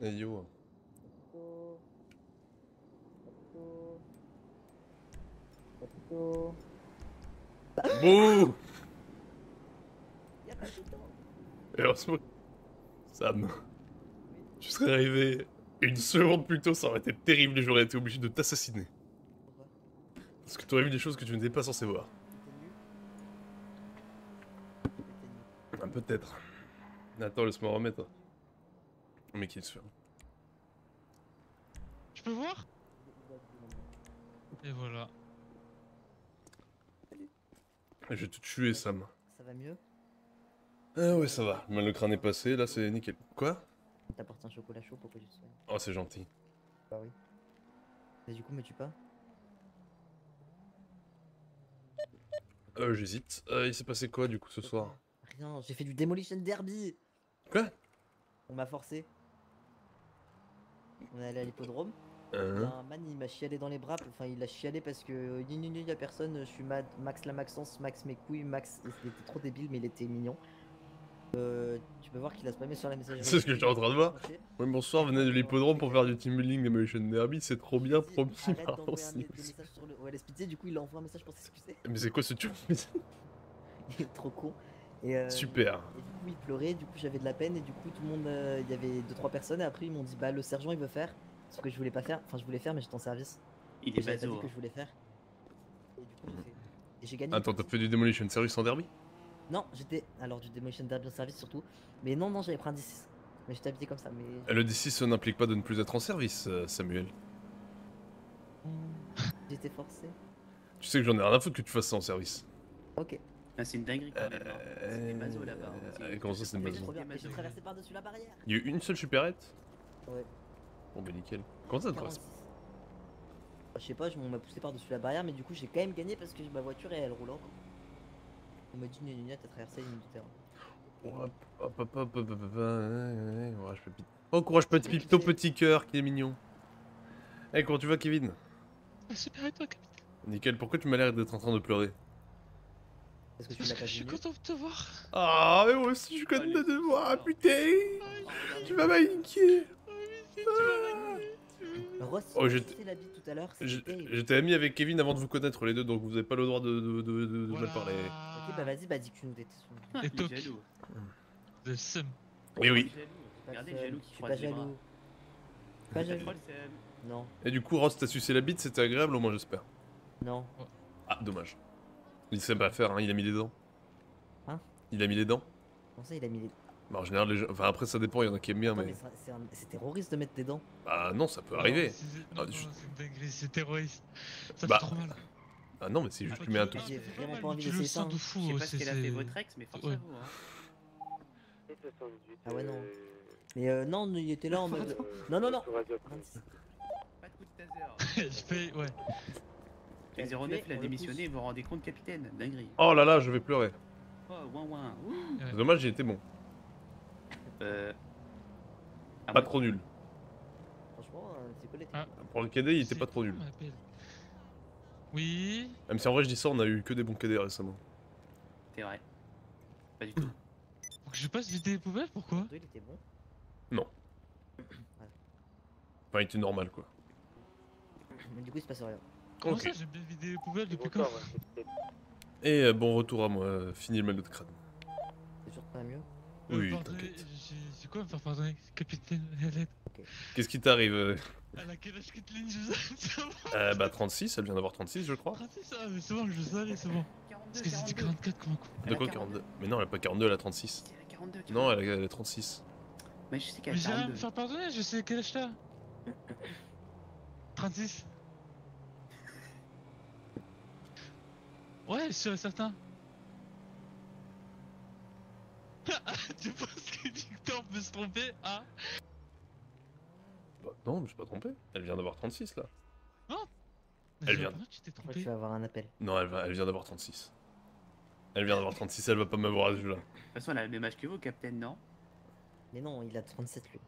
Hey yo. Bouh Et heureusement, Sam, tu serais arrivé une seconde plus tôt, ça aurait été terrible et j'aurais été obligé de t'assassiner. Parce que tu aurais vu des choses que tu n'étais pas censé voir. Ah, Peut-être. Attends, laisse-moi remettre. Mais qui se fait Je peux voir? Et voilà. Je vais te tuer, Sam. Ça va mieux? Ah ouais, ça va. Le crâne est passé, là c'est nickel. Quoi? T'apportes un chocolat chaud pour que je sois. Oh, c'est gentil. Bah oui. Et du coup, me tue pas? Euh, j'hésite. Euh, il s'est passé quoi du coup ce soir? Rien, j'ai fait du Demolition Derby Quoi? On m'a forcé. On est allé à l'hippodrome. Il a un man, il m'a chialé dans les bras. Enfin, il a chialé parce que euh, ni ni ni, y a personne. Je suis mad, Max la Maxence, Max mes couilles, Max. Il était trop débile, mais il était mignon. Euh, tu peux voir qu'il a spammé sur la messagerie. C'est ce que j'étais en train de voir. Oui, bonsoir, venez de l'hippodrome pour faire du team building Demolition Derby, c'est trop bien, promis. Arrête d'envoyer un- c'est- des messages sur le du coup il a envoyé un message pour s'excuser. Mais c'est quoi ce truc Il est trop con. Et, euh, Super. Et du coup il pleurait, du coup j'avais de la peine et du coup tout le monde, euh, il y avait deux trois personnes et après ils m'ont dit bah le sergent il veut faire. Ce que je voulais pas faire, enfin je voulais faire mais j'étais en service. Il Et est pas dit bazo. que je voulais faire. Et du coup j'ai fait. Gagné. Attends, t'as fait du Demolition Service en derby? Non, j'étais alors du Demolition Derby en service surtout. Mais non non j'avais pris un 10 Mais j'étais habité comme ça mais. Le D6 ça n'implique pas de ne plus être en service, euh, Samuel. J'étais forcé. Tu sais que j'en ai rien à foutre que tu fasses ça en service. Ok. Ah, c'est une dinguerie quand même. hein. C'est des bazos là-bas. hein. Euh, comment ça, c'est des c'est bazos Trop bien. des Mais j'ai bazos. traversé par dessus la barrière. Il y a eu une seule supérette Ouais. Bon bah nickel. Comment ça te 46. passe Je sais pas, je- on m'a poussé par-dessus la barrière, mais du coup j'ai quand même gagné parce que ma voiture elle roule encore. On m'a dit gna gna, t'as traversé une du terrain. Hop, hop, hop, hop, hop, hop. Oh, courage, petit Pipito, petit cœur, qui est mignon. Eh, comment tu vas, Kevin Ah, super, et toi, capitaine Nickel, pourquoi tu m'as l'air d'être en train de pleurer Parce que tu l'as pas je suis content de te voir. Ah, mais moi aussi, je suis content de te voir, putain Tu m'as manqué Ross, Oh, oh, j'étais- j'ai la bite tout à l'heure, J'- c'était terrible. J'étais ami avec Kevin avant de vous connaître les deux, donc vous avez pas le droit de, de, de, de- de mal parler. Ok, bah vas-y, bah dis que tu nous détestes. Ah, Et jaloux. Le seum. Oui, oui. Pas Regardez le jaloux je qui suis pas croise les bras. jaloux. Pas jaloux. Non, Et du coup, Ross, t'as sucé la bite, c'était agréable au moins, j'espère. non. Ah, dommage. Il sait pas faire, hein, il a mis les dents. Hein Il a mis les dents Comment ça, il a mis les. Bah, en général, les gens... Enfin, après, ça dépend, il y en a qui aiment bien, Attends, mais... c'est un- terroriste de mettre des dents. Bah, non, ça peut arriver. Non, c'est- non, non, terroriste. Ça Bah, fait trop mal. Ah non, mais c'est juste Ah, tu mets un tout. J'ai vraiment pas envie d'essayer ça, de hein. fou. Je sais pas ce qu'elle a fait votre ex, mais force Ouais. à vous. Hein. Ah ouais, non. Mais euh, non, il était là en mode. Non, non, non. 26. Pas de coup de taser. Je fais, ouais. Et 09, il a on le démissionné, vous vous rendez compte, capitaine? Dinguerie. Oh là là, je vais pleurer. Oh, ouin ouin. Ouh. C'est dommage, j'ai été bon. Euh. ah, Pas moi, trop nul. Franchement, euh, c'est collé. Ah. Pour le cadet, il était pas trop nul. Oui. Même si en vrai, je dis ça, on a eu que des bons cadets récemment. C'est vrai. Pas du tout. Faut que je passe vider les poubelles, pourquoi? Il était bon? Enfin, il était normal quoi. Mais du coup, il se passe rien. Comment Ok. ça, bien vider les poubelles depuis quand Et euh, bon retour à moi, euh, fini le mal de crâne. C'est toujours pas mieux. Euh, Oui, pardonnez, t'inquiète. j'ai- C'est quoi me faire pardonner Capitaine Hélène Qu'est-ce qui t'arrive euh Elle a quel âge Kathleen Je sais pas. euh, Bah 36, elle vient d'avoir 36 je crois. 36, ah, mais c'est bon, je le savais, c'est bon. 42, Parce que c'était 42. 44 comme un coup. De Elle a quoi 42. 42 Mais non, elle a pas 42, elle a 36. C'est la 42. tu Non, elle a, elle a 36. Mais je sais qu'elle Mais a j'ai rien à me 42. faire pardonner, je sais quel âge t'as 36 Ouais, sûr et certain. tu penses que Victor peut se tromper Ah Bah, non, je me suis pas trompé. Elle vient d'avoir 36 là. Mais Elle vient. tu t'es trompé. tu vas avoir un appel. Non, elle, va, elle vient d'avoir 36. Elle vient d'avoir 36, elle va pas m'avoir à ce jeu-là. De toute façon, elle a le même âge que vous, capitaine, non? Mais non, il a 37 lui.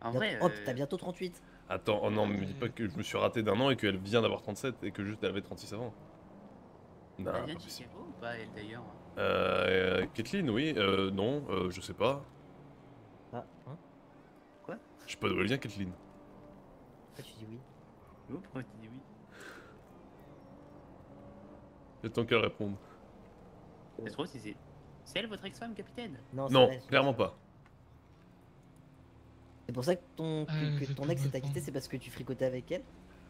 En Bientôt- vrai. Hop, euh, t'as bientôt 38. Attends, oh non, mais me dis pas que je me suis raté d'un an et qu'elle vient d'avoir 37 et que juste elle avait 36 avant. Non, Elle vient de. Chicago ou pas, elle d'ailleurs Euh, Kathleen, oui, euh, non, euh, je sais pas. Ah, hein Je sais pas d'où elle vient, Kathleen. Pourquoi tu dis oui? Oh, pourquoi tu dis oui? J'attends qu'elle réponde. C'est trop si c'est. C'est elle votre ex-femme, capitaine? Non, c'est Non, vrai, clairement pas. C'est pour ça que ton, que- Euh, que ton ex pas t'a quitté, répondre. c'est parce que tu fricotais avec elle?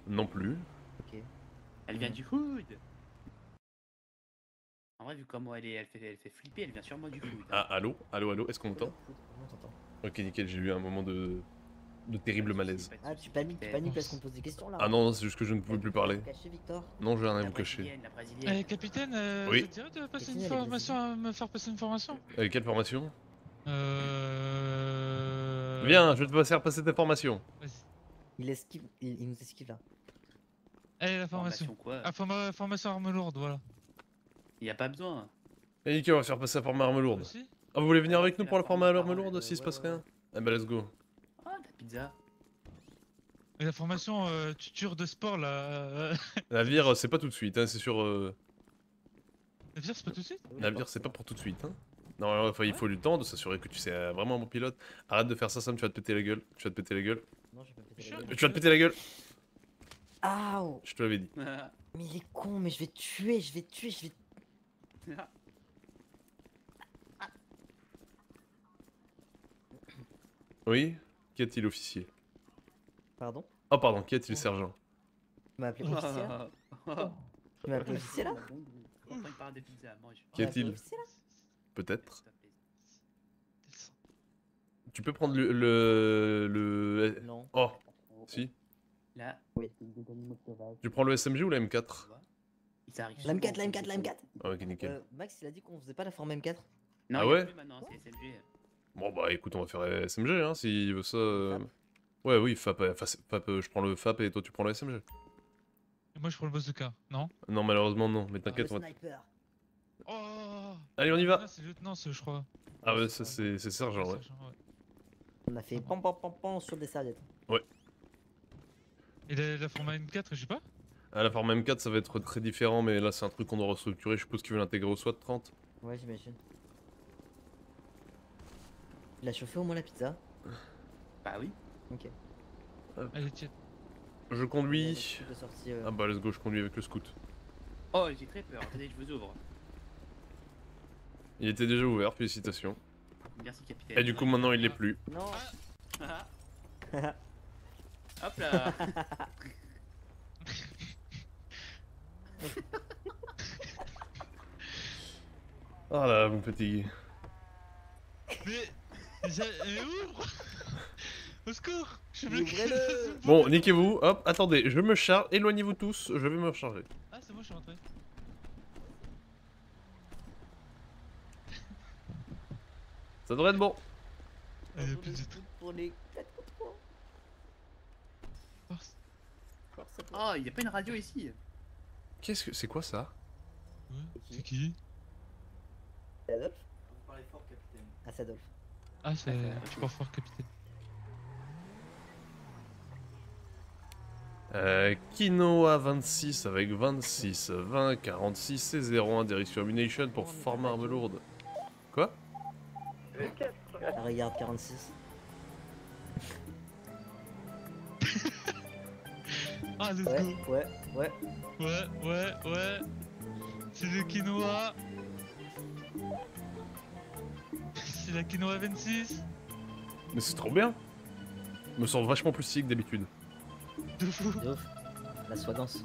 Non plus. Ok. Elle vient du hood En vrai, vu comment elle est, elle fait, elle fait flipper, elle vient sûrement du hood. Ah, allô Allô, allô Est-ce qu'on m'entend. Ok, nickel, j'ai eu un moment de... de terrible malaise. Ah, tu paniques, tu paniques parce qu'on pose des questions là Ah non, c'est juste que je ne pouvais plus parler. Victor Non, j'ai rien à vous cacher. Eh, capitaine, euh, Oui. ça te dirait de passer une formation, à me faire passer une formation Avec quelle formation Euh... Viens, je vais te passer passer tes formations. Vas-y. Il esquive, il, il nous esquive là. Allez, la formation. Formation quoi Ah, forma- formation arme lourde, voilà. Y a pas besoin. Et nickel, on va se faire passer la forme à arme lourde. Ah, vous voulez venir avec nous pour la forme à arme lourde s'il se passe rien Eh bah, let's go. Ah, la pizza. Et la formation euh, tuture de sport, là... euh, La vire, c'est pas tout de suite, hein, c'est sur. Euh... La vire, c'est pas tout de suite La vire, c'est pas pour tout de suite. Hein. Non, il faut du temps de s'assurer que tu sais euh, vraiment un bon pilote. Arrête de faire ça, Sam, tu vas te péter la gueule. Tu vas te péter la gueule. Non, je vais pas péter la gueule. Tu vas te péter la gueule Aouh Je te l'avais dit. Mais il est con, mais je vais te tuer, je vais te tuer, je vais. Oui Qu'y a-t-il, officier? Pardon? Oh, pardon, qu'y a-t-il, sergent? Tu m'as appelé officier. Là Tu m'as appelé officier là? Qu'y a-t-il officier, là? Peut-être. Tu peux prendre le. le. le... Non. Oh, si. Là, Oui. Tu prends le SMG ou la M4 La M4, souvent, la M4, la M4 Ah, ok, nickel. Euh, Max, il a dit qu'on faisait pas la forme M4. Non, Ah ouais plus maintenant, c'est SMG. Bon, bah écoute, on va faire SMG, hein, s'il veut ça. euh. Fap Ouais, oui, FAP, euh, fa- FAP, je prends le FAP et toi tu prends le SMG. Et moi, je prends le boss de car, non? Non, malheureusement, non, mais t'inquiète. on va- sniper. Oh Allez, on y va Ah, C'est lieutenant, ce, je crois. Ah, ouais, ça c'est sergent, ouais. Ouais. On a fait pam pam pam pam sur des serviettes. Et la, la format M4, je sais pas? À la forme M4, ça va être très différent, mais là c'est un truc qu'on doit restructurer. Je suppose qu'il veut l'intégrer au SWAT 30. Ouais, j'imagine. Il a chauffé au moins la pizza Bah oui. Ok. Allez, tiens. Je conduis. Sortie, euh, Ah bah, let's go, je conduis avec le scout. Oh, j'ai très peur. Attendez, je vous ouvre. Il était déjà ouvert, félicitations. Merci, capitaine. Et du coup, maintenant il l'est plus. Non Ah. Hop là Ah là, vous me fatiguez. Mais... j'ai- Mais ouvre Au secours Je suis bloqué Bon, niquez-vous. Hop, attendez, je me charge. Éloignez-vous tous, je vais me recharger. Ah, c'est bon, je suis rentré. Ça devrait être bon. Allez, Pour plus les de coups Pour les 4 contre 3. force. Force à toi. Oh, il y a pas une radio ici Qu'est-ce que. C'est quoi ça? Ouais, c'est qui? C'est Adolphe? Vous parlez fort, capitaine. Ah, c'est Adolphe. Ah, c'est... Ouais, Tu pars fort, capitaine. Euh, Kinoa 26 avec 26, 20, 46 et 01 direction Ammunition pour Oh, forme arme lourde. Quoi? Ah, regarde, 46. Ah, let's Ouais, go ouais, ouais. Ouais, ouais, ouais C'est le quinoa C'est la quinoa 26 Mais c'est trop bien Je me sens vachement plus que d'habitude. De fou De ouf. La soie dense.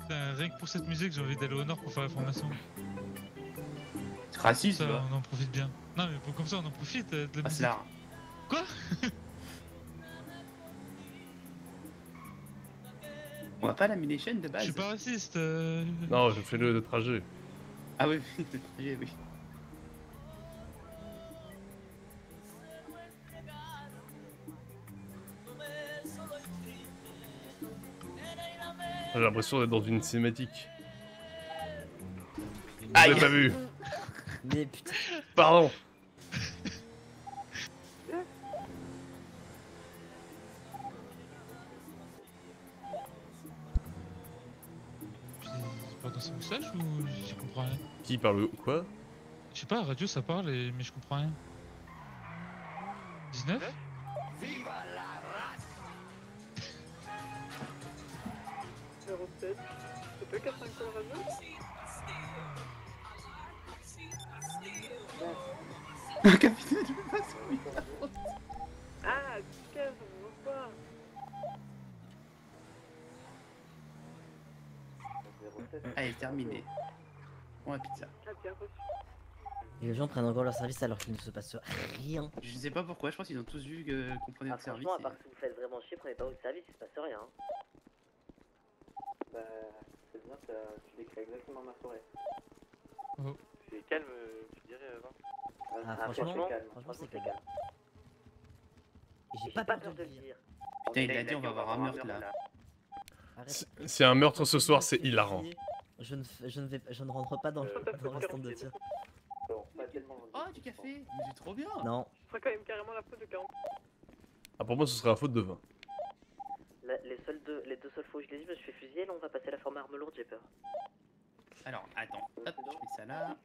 Putain, Rien que pour cette musique, j'ai envie d'aller au nord pour faire la formation. C'est raciste, Ça, on en profite bien. Non, mais pour- comme ça, on en profite euh, de la Ah, musique. Quoi On va pas à la Mination de Je base suis pas raciste. euh, Non, je fais le trajet. Ah oui, le trajet, oui. J'ai l'impression d'être dans une cinématique. Vous Aïe. l'avez pas vu Mais putain, Pardon Qui parle quoi Je sais pas, la radio ça parle, et... mais je comprends rien. 19 07. C'est pas 4 5 radio Un capitaine, je peux pas se Ah, 15, on voit pas. Allez, terminé. Bon, la pizza. Ah. Et les gens prennent encore leur service alors qu'il ne se passe rien. Je sais pas pourquoi, je pense qu'ils ont tous vu que- qu'on prenait Ah, notre service. franchement, à et- part si vous faites vraiment chier, prenez pas votre service, il se passe rien. Bah, c'est bien, tu décris exactement ma soirée. Oh. C'est calme, euh, je dirais, Vin. Ah, franchement, calme. franchement, c'est calme. Et j'ai pas peur de le dire. Putain, il a dit on va avoir un meurtre là. A un meurtre ce soir, c'est hilarant. Je ne, je ne, vais, je ne rentre pas dans, le- Euh, dans le stand de tir. Oh, du café Mais c'est trop bien Non, Ce sera quand même carrément la faute de 40. Ah, pour moi, ce serait la faute de 20. les, seuls deux, les deux seules fois où je l'ai dit, je me suis fait fusiller, là on va passer la forme arme lourde, j'ai peur. Alors, attends, hop, je mets ça là.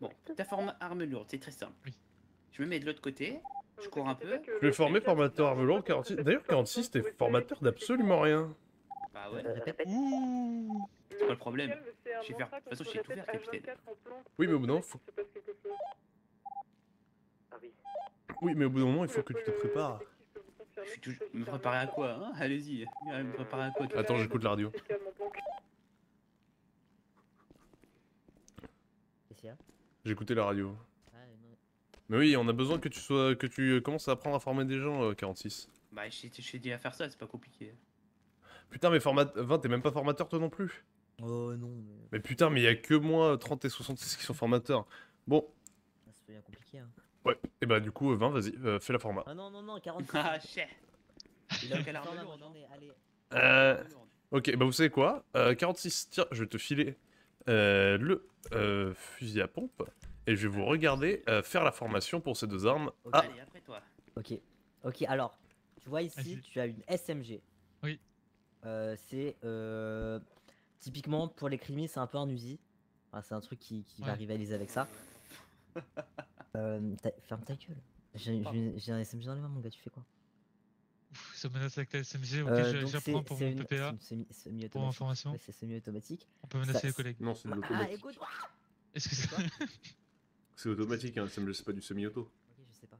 Bon, ta forme arme lourde, c'est très simple. Oui. Je me mets de l'autre côté. Je cours un peu. Je vais former formateur arme lourde 46. D'ailleurs, 46, t'es formateur d'absolument rien. Bah ouais. Euh, répète. Ouh C'est quoi le problème Je vais faire- de toute façon, j'ai tout faire, capitaine. Oui, mais au bout d'un moment, faut- Ah oui. Oui, mais au bout d'un moment, il faut que tu te prépares. Je suis toujours... Me préparer à quoi hein? Allez-y. Euh, Me préparer à quoi Attends, j'écoute la radio. Écouté la radio. Ah. Mais oui, on a besoin que tu sois, que tu euh, commences à apprendre à former des gens, euh, 46. Bah, je t'ai- je t'ai dit à faire ça, c'est pas compliqué. Putain, mais format... 20, t'es même pas formateur toi non plus. Oh non, mais Mais putain, mais il y a que moi, 30 et 66 qui sont formateurs. Bon, ça se devient compliqué. Hein. ouais. Et bah, du coup, euh, 20, vas-y, euh, fais la format. Ah non, non, non, 46. Ah, chais Il a quelle hein. journée, allez. Euh, ok, bah, vous savez quoi? Euh, 46, tiens, je vais te filer euh, le euh, fusil à pompe. Et je vais vous regarder euh, faire la formation pour ces deux armes. Ok. Ah, Allez, après toi. Ok, ok, alors, tu vois ici, Vas-y. tu as une SMG. Oui. Euh, c'est euh, typiquement pour les crimis, c'est un peu un. Enfin, c'est un truc qui, qui va rivaliser avec ça. Euh, ta- ferme ta gueule. J'ai un SMG dans les mains, mon gars, tu fais quoi? Ça menace avec la SMG, ok, Euh, j'apprends pour mon une- PPA. semi- Pour information. C'est semi-automatique. On peut menacer Ça- les collègues. non, c'est de Ah, l'automatique. écoute Est-ce que c'est C'est automatique, hein, c'est pas du semi-auto. Ok, je sais pas.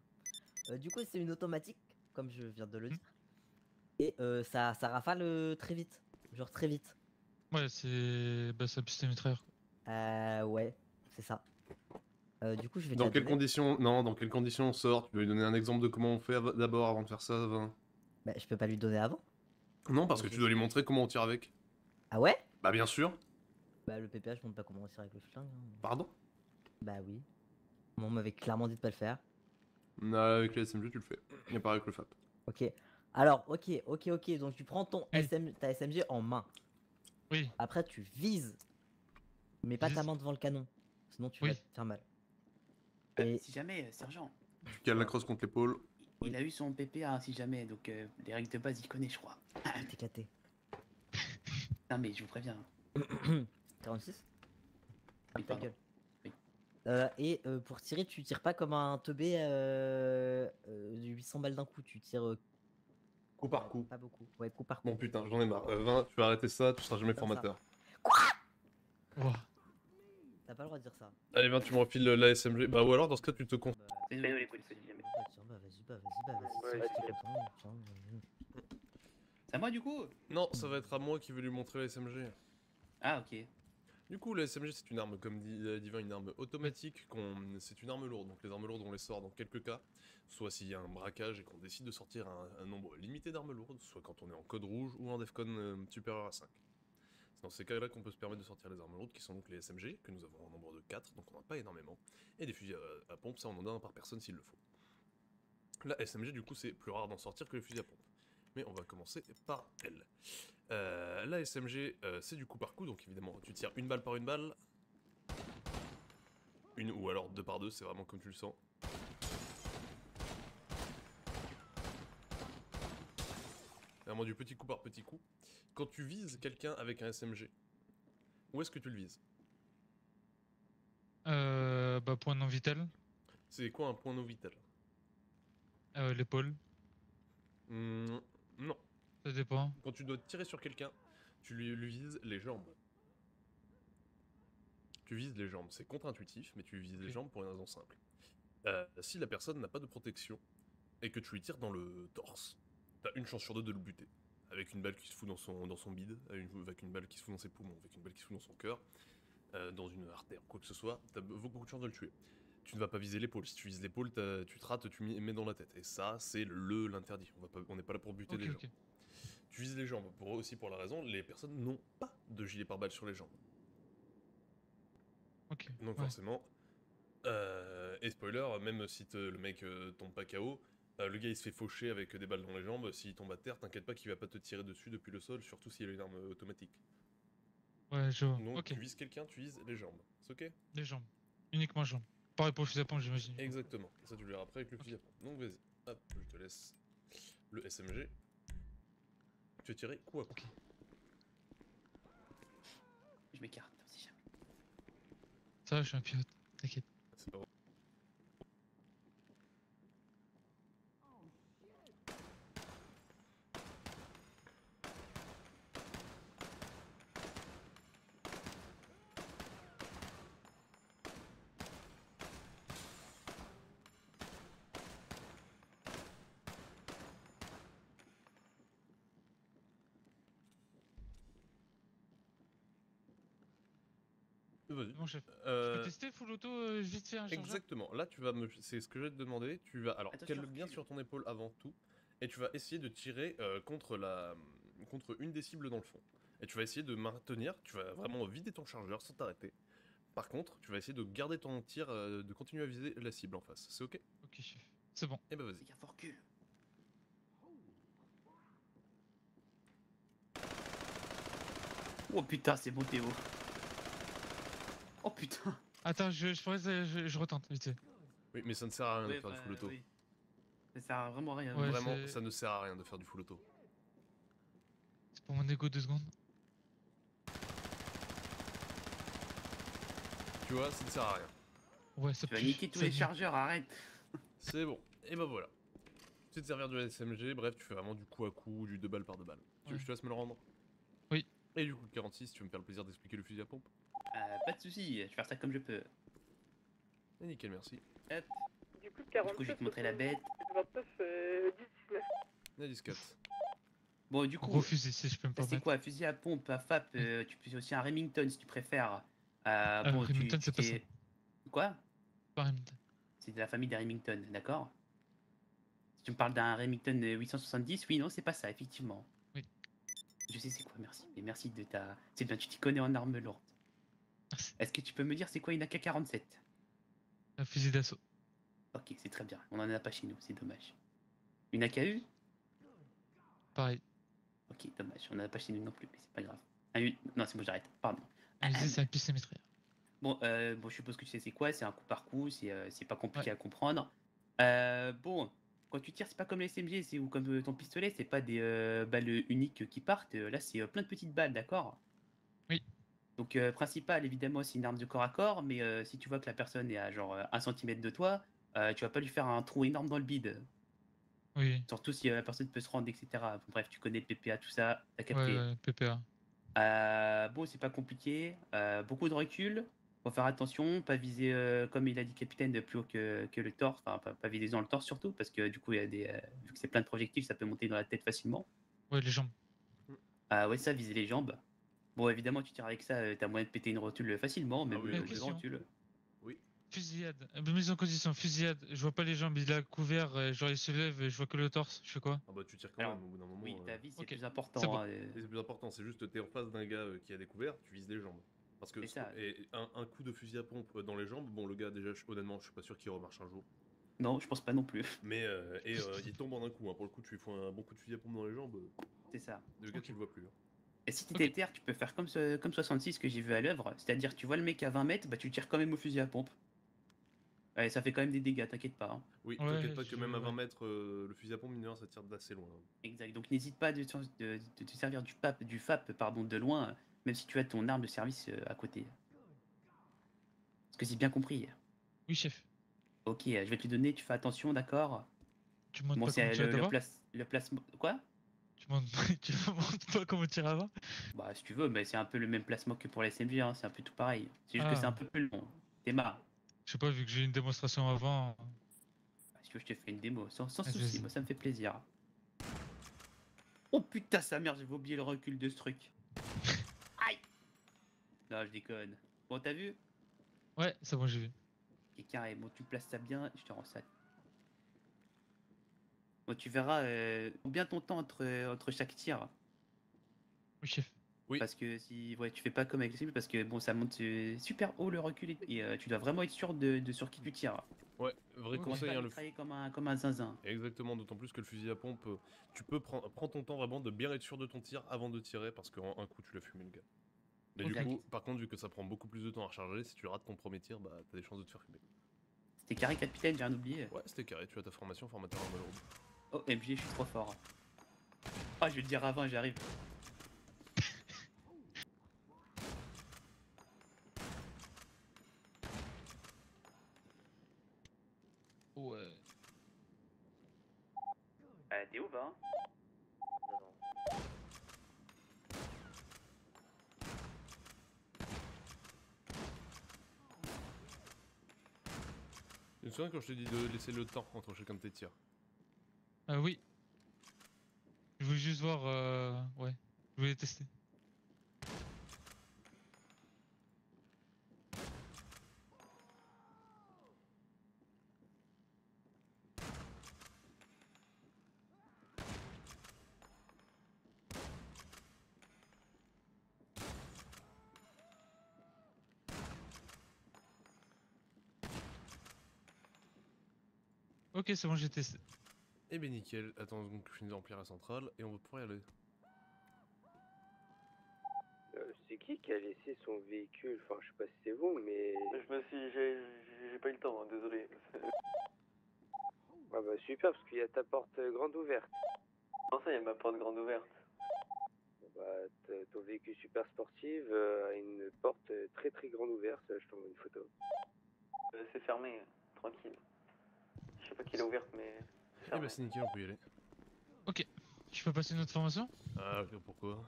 Euh, du coup, c'est une automatique, comme je viens de le Hmm. dire. Et euh, ça, ça rafale euh, très vite. Genre très vite. Ouais, c'est. Bah, c'est un pistolet mitrailleur. Euh, ouais, c'est ça. Euh, du coup, je vais Dans quelles donner. conditions Non, dans quelles conditions on sort? Tu peux lui donner un exemple de comment on fait av- d'abord avant de faire ça, 20 Bah, je peux pas lui donner avant. Non, parce que tu dois lui montrer comment on tire avec. Ah ouais? Bah, bien sûr. Bah, le PPA, je montre pas comment on tire avec le flingue. hein. Pardon? Bah oui. Bon, on m'avait clairement dit de pas le faire. Non, avec les SMG, tu le fais. Et pas avec le FAP. Ok. Alors, ok, ok, ok. Donc, tu prends ton Oui. SM, ta SMG en main. Oui, Après, tu vises. Mais pas ta main devant le canon. Sinon, tu Oui. vas te faire mal. Euh, Et Si jamais, euh, sergent, Tu cales la crosse contre l'épaule. il a eu son PPA, si jamais, donc euh, les règles de base, il connaît, je crois. tu t'es éclaté. Non, mais je vous préviens. 46 Oui, Ta pardon. gueule. Oui. Euh, et euh, pour tirer, tu tires pas comme un teubé euh, euh, de 800 balles d'un coup. Tu tires euh, Coup par coup. pas beaucoup. Ouais, coup par coup. Bon, putain, j'en ai marre. Euh, 20, tu vas arrêter ça, tu seras jamais Comme ça. formateur. Ouah. T'as pas le droit de dire ça. Allez, 20, tu me refiles la SMG. Bah, ou alors, dans ce cas, tu te con. Bah, bah, tiens, bah vas-y, bah vas-y, bah vas-y. Ouais, si s'il t'es te content, tiens, vas-y. C'est à moi, du coup? Non, ça va être à moi qui vais lui montrer la SMG. Ah, ok. Du coup, la SMG, c'est une arme, comme dit euh, Divin, une arme automatique. C'est une arme lourde. Donc, les armes lourdes, on les sort dans quelques cas. Soit s'il y a un braquage et qu'on décide de sortir un, nombre limité d'armes lourdes, soit quand on est en code rouge ou en Defcon supérieur à 5. C'est dans ces cas-là qu'on peut se permettre de sortir les armes lourdes, qui sont donc les SMG, que nous avons en nombre de 4, donc on n'a pas énormément. Et des fusils à, à pompe, ça on en a un par personne s'il le faut. La SMG, du coup, c'est plus rare d'en sortir que les fusils à pompe. Mais on va commencer par elle. Euh, la SMG, euh, c'est du coup par coup, donc évidemment, tu tires une balle par une balle. Une ou alors deux par deux, c'est vraiment comme tu le sens. Vraiment du petit coup par petit coup. Quand tu vises quelqu'un avec un SMG, où est-ce que tu le vises? Euh, euh, point non vital. C'est quoi un point non vital? Euh, L'épaule, Hmm, Non. ça dépend. Quand tu dois tirer sur quelqu'un, tu lui, lui vises les jambes. Tu vises les jambes. C'est contre-intuitif, mais tu vises les jambes pour une raison simple. Euh, si la personne n'a pas de protection et que tu lui tires dans le torse, t'as une chance sur deux de le buter. Avec une balle qui se fout dans son, dans son bide, avec une, balle qui se fout dans ses poumons, avec une balle qui se fout dans son cœur, euh, dans une artère, quoi que ce soit, t'as beaucoup de chances de le tuer. Tu ne vas pas viser l'épaule. Si tu vises l'épaule, tu te rates, tu mets dans la tête. Et ça, c'est le l'interdit. On n'est pas là pour buter Ok, les gens. Tu vises les jambes, pour, aussi pour la raison, les personnes n'ont pas de gilet pare-balles sur les jambes. Donc ouais. forcément, euh, et spoiler, même si te- le mec euh, tombe pas KO, euh, le gars il se fait faucher avec des balles dans les jambes, s'il tombe à terre, t'inquiète pas qu'il va pas te tirer dessus depuis le sol, surtout s'il a une arme automatique. Ouais, je vois. Donc tu vises quelqu'un, tu vises les jambes. C'est ok? Les jambes. Uniquement jambes. Pareil pour le fusil à pompe, j'imagine. Exactement. Et ça tu le verras après avec le fusil à pompe. Donc vas-y, hop, je te laisse le SMG. Tu vas tirer coup à coup. Ok. Je m'écarte, si jamais. Ça, va, je suis un pilote. T'inquiète. C'est pas grave. Vas-y. Bon, chef. Je Euh, peux tester full auto euh, vite fait un Exactement. Là, tu vas me. C'est ce que je vais te demander. Tu vas. Alors, Attention, cale-le bien sur ton épaule avant tout. Et tu vas essayer de tirer euh, contre la. contre une des cibles dans le fond. Et tu vas essayer de maintenir. Tu vas vraiment vider ton chargeur sans t'arrêter. Par contre, tu vas essayer de garder ton tir, euh, de continuer à viser la cible en face. C'est ok? Ok, chef. C'est bon. Eh ben vas-y. Oh putain, c'est beau Théo. Oh putain. Attends, je, je, pourrais- je, je retente vite fait. Oui, mais ça ne sert à rien de faire du bah, full auto. oui. Ça sert à vraiment à rien. Ouais, Vraiment, ça ne sert à rien de faire du full auto. C'est pour mon ego deux secondes. Tu vois, ça ne sert à rien. Ouais, ça Tu vas niquer tous les chargeurs, arrête. C'est bon. Et ben voilà. Tu te servir du SMG, bref, tu fais vraiment du coup à coup, du 2 balles par 2 balles. Tu veux que Ouais. je te laisse me le rendre? Oui. Et du coup, le 46, tu veux me faire le plaisir d'expliquer le fusil à pompe? Euh, pas de soucis, je vais faire ça comme je peux. Et nickel, merci. Hop, Du coup, du 47. coup, je vais te montrer la bête. 29, euh, 19. Et 10 Bon, du coup, fusil, si je peux me c'est quoi Fusil à pompe, à FAP, euh, tu peux aussi un Remington si tu préfères. Euh, Euh, bon, Remington, c'est pas ça. Quoi? Pas Remington. C'est de la famille des Remington, d'accord? Si tu me parles d'un Remington euh, 870, oui, non, c'est pas ça, effectivement. Oui. Je sais c'est quoi, merci. Et merci de ta... C'est bien, tu t'y connais en armes lourdes. Est-ce que tu peux me dire c'est quoi une AK-47 Un fusil d'assaut. Ok, c'est très bien. On en a pas chez nous, c'est dommage. Une AKU Pareil. Ok, dommage. On en a pas chez nous non plus, mais c'est pas grave. Un U- Non, c'est bon, j'arrête. Pardon. Fusil, c'est un pistolet mitrailleur. Bon, euh, bon, je suppose que tu sais c'est quoi, c'est un coup par coup, c'est euh, pas compliqué à comprendre. Euh, bon, quand tu tires, c'est pas comme les SMG, c'est ou comme ton pistolet, c'est pas des euh, balles uniques qui partent. Là, c'est euh, plein de petites balles, d'accord? Donc, euh, principal, évidemment, c'est une arme de corps à corps, mais euh, si tu vois que la personne est à genre 1 cm de toi, euh, tu vas pas lui faire un trou énorme dans le bide. Oui. Surtout si euh, la personne peut se rendre, etc. Bon, bref, tu connais le PPA, tout ça, t'as capté. Ouais, PPA. Euh, bon, c'est pas compliqué. euh, beaucoup de recul. Faut faire attention, pas viser, euh, comme il a dit capitaine, plus haut que, que le torse. Enfin, pas, pas viser dans le torse surtout, parce que du coup, il y a des, euh, vu que c'est plein de projectiles, ça peut monter dans la tête facilement. Ouais, les jambes. Ah ouais, ça, viser les jambes. Bon, évidemment, tu tires avec ça, euh, t'as moyen de péter une rotule facilement, mais Ah oui, oui, des question. rotules. Fusillade. Euh, Mise en condition, fusillade. Je vois pas les jambes, il a couvert, euh, genre il se lève, et je vois que le torse. Je fais quoi? Ah bah tu tires quand Alors, même au bout d'un moment. Oui, euh, ta vie, c'est plus important. C'est bon. hein, euh, et C'est plus important, c'est juste t'es en face d'un gars euh, qui a découvert, tu vises les jambes. Parce que C'est ça. et un, un coup de fusil à pompe dans les jambes, bon le gars déjà je- honnêtement je suis pas sûr qu'il remarche un jour. Non, je pense pas non plus. Mais euh, et euh, il tombe en un coup, hein. pour le coup tu lui fous un bon coup de fusil à pompe dans les jambes, euh, C'est ça. le gars Ok. tu le vois plus. hein. Et si tu Ok. t'es terre, tu peux faire comme, ce- comme 66 que j'ai vu à l'œuvre, c'est-à-dire tu vois le mec à 20 mètres, bah tu tires quand même au fusil à pompe. Ouais, ça fait quand même des dégâts, t'inquiète pas. hein. Oui, Ouais, t'inquiète pas que même à 20 ouais. mètres, euh, le fusil à pompe mineur ça tire d'assez loin. Exact. Donc n'hésite pas de, de, de- de te servir du, PAP, du FAP pardon, de loin, même si tu as ton arme de service euh, à côté. Parce que c'est bien compris? Oui, chef. Ok, je vais te donner, tu fais attention, d'accord? Tu me montres Bon, pas le, le, d'abord place, le placement. Quoi? Tu me montres pas comment tirer avant Bah, si tu veux, mais c'est un peu le même placement que pour les SMG, hein, c'est un peu tout pareil. C'est juste que Ah. c'est un peu plus long. T'es marre. Je sais pas, vu que j'ai une démonstration avant. Bah, Si tu veux, je te fais une démo, sans, sans Ah, souci, moi ça me fait plaisir. Oh putain, sa mère, j'avais oublié le recul de ce truc. Aïe Non, je déconne. Bon, t'as vu? Ouais, c'est bon, j'ai vu. Ok, carré, bon, tu places ça bien, je te rends ça. Bon, tu verras euh, bien ton temps entre, entre chaque tir. Oui, chef. Oui. Parce que si ouais, tu fais pas comme avec les cibles, parce que bon, ça monte euh, super haut le recul et, euh, tu dois vraiment être sûr de, de sur qui tu tires. Ouais, vrai conseil, pas hein, le comme un, comme un zinzin. Exactement, d'autant plus que le fusil à pompe, euh, tu peux prendre prends ton temps vraiment de bien être sûr de ton tir avant de tirer parce qu'en un coup tu l'as fumé le gars. Mais du coup, par contre, vu que ça prend beaucoup plus de temps à recharger, si tu rates ton premier tir, bah t'as des chances de te faire fumer. C'était carré capitaine, j'ai rien oublié. Ouais, c'était carré, tu as ta formation formateur en Valorant. Oh, MJ, je suis trop fort. Ah, je vais le dire avant, j'arrive. Ouais. Euh, T'es où, va Non, non. Tu te souviens quand je t'ai dit de laisser le temps entre chacun de tes tirs Ah oui. Je voulais juste voir. Euh... Ouais. Je voulais tester. Ok, c'est bon, j'ai testé. Eh ben nickel, attends donc je finis de remplir la centrale et on va pouvoir y aller. Euh, c'est qui qui a laissé son véhicule? Enfin, je sais pas si c'est vous, mais. Je me suis. J'ai j'ai pas eu le temps, hein, désolé. Ah bah super, parce qu'il y a ta porte euh, grande ouverte. Non, ça, il y a ma porte grande ouverte. Bah, ton véhicule super sportive euh, a une porte très très grande ouverte. Je t'envoie une photo. Euh, c'est fermé, tranquille. Je sais pas qui l'a ouverte, mais. C'est Eh ben c'est nickel, on peut y aller. Je peux passer une autre formation? Ah ok, pourquoi?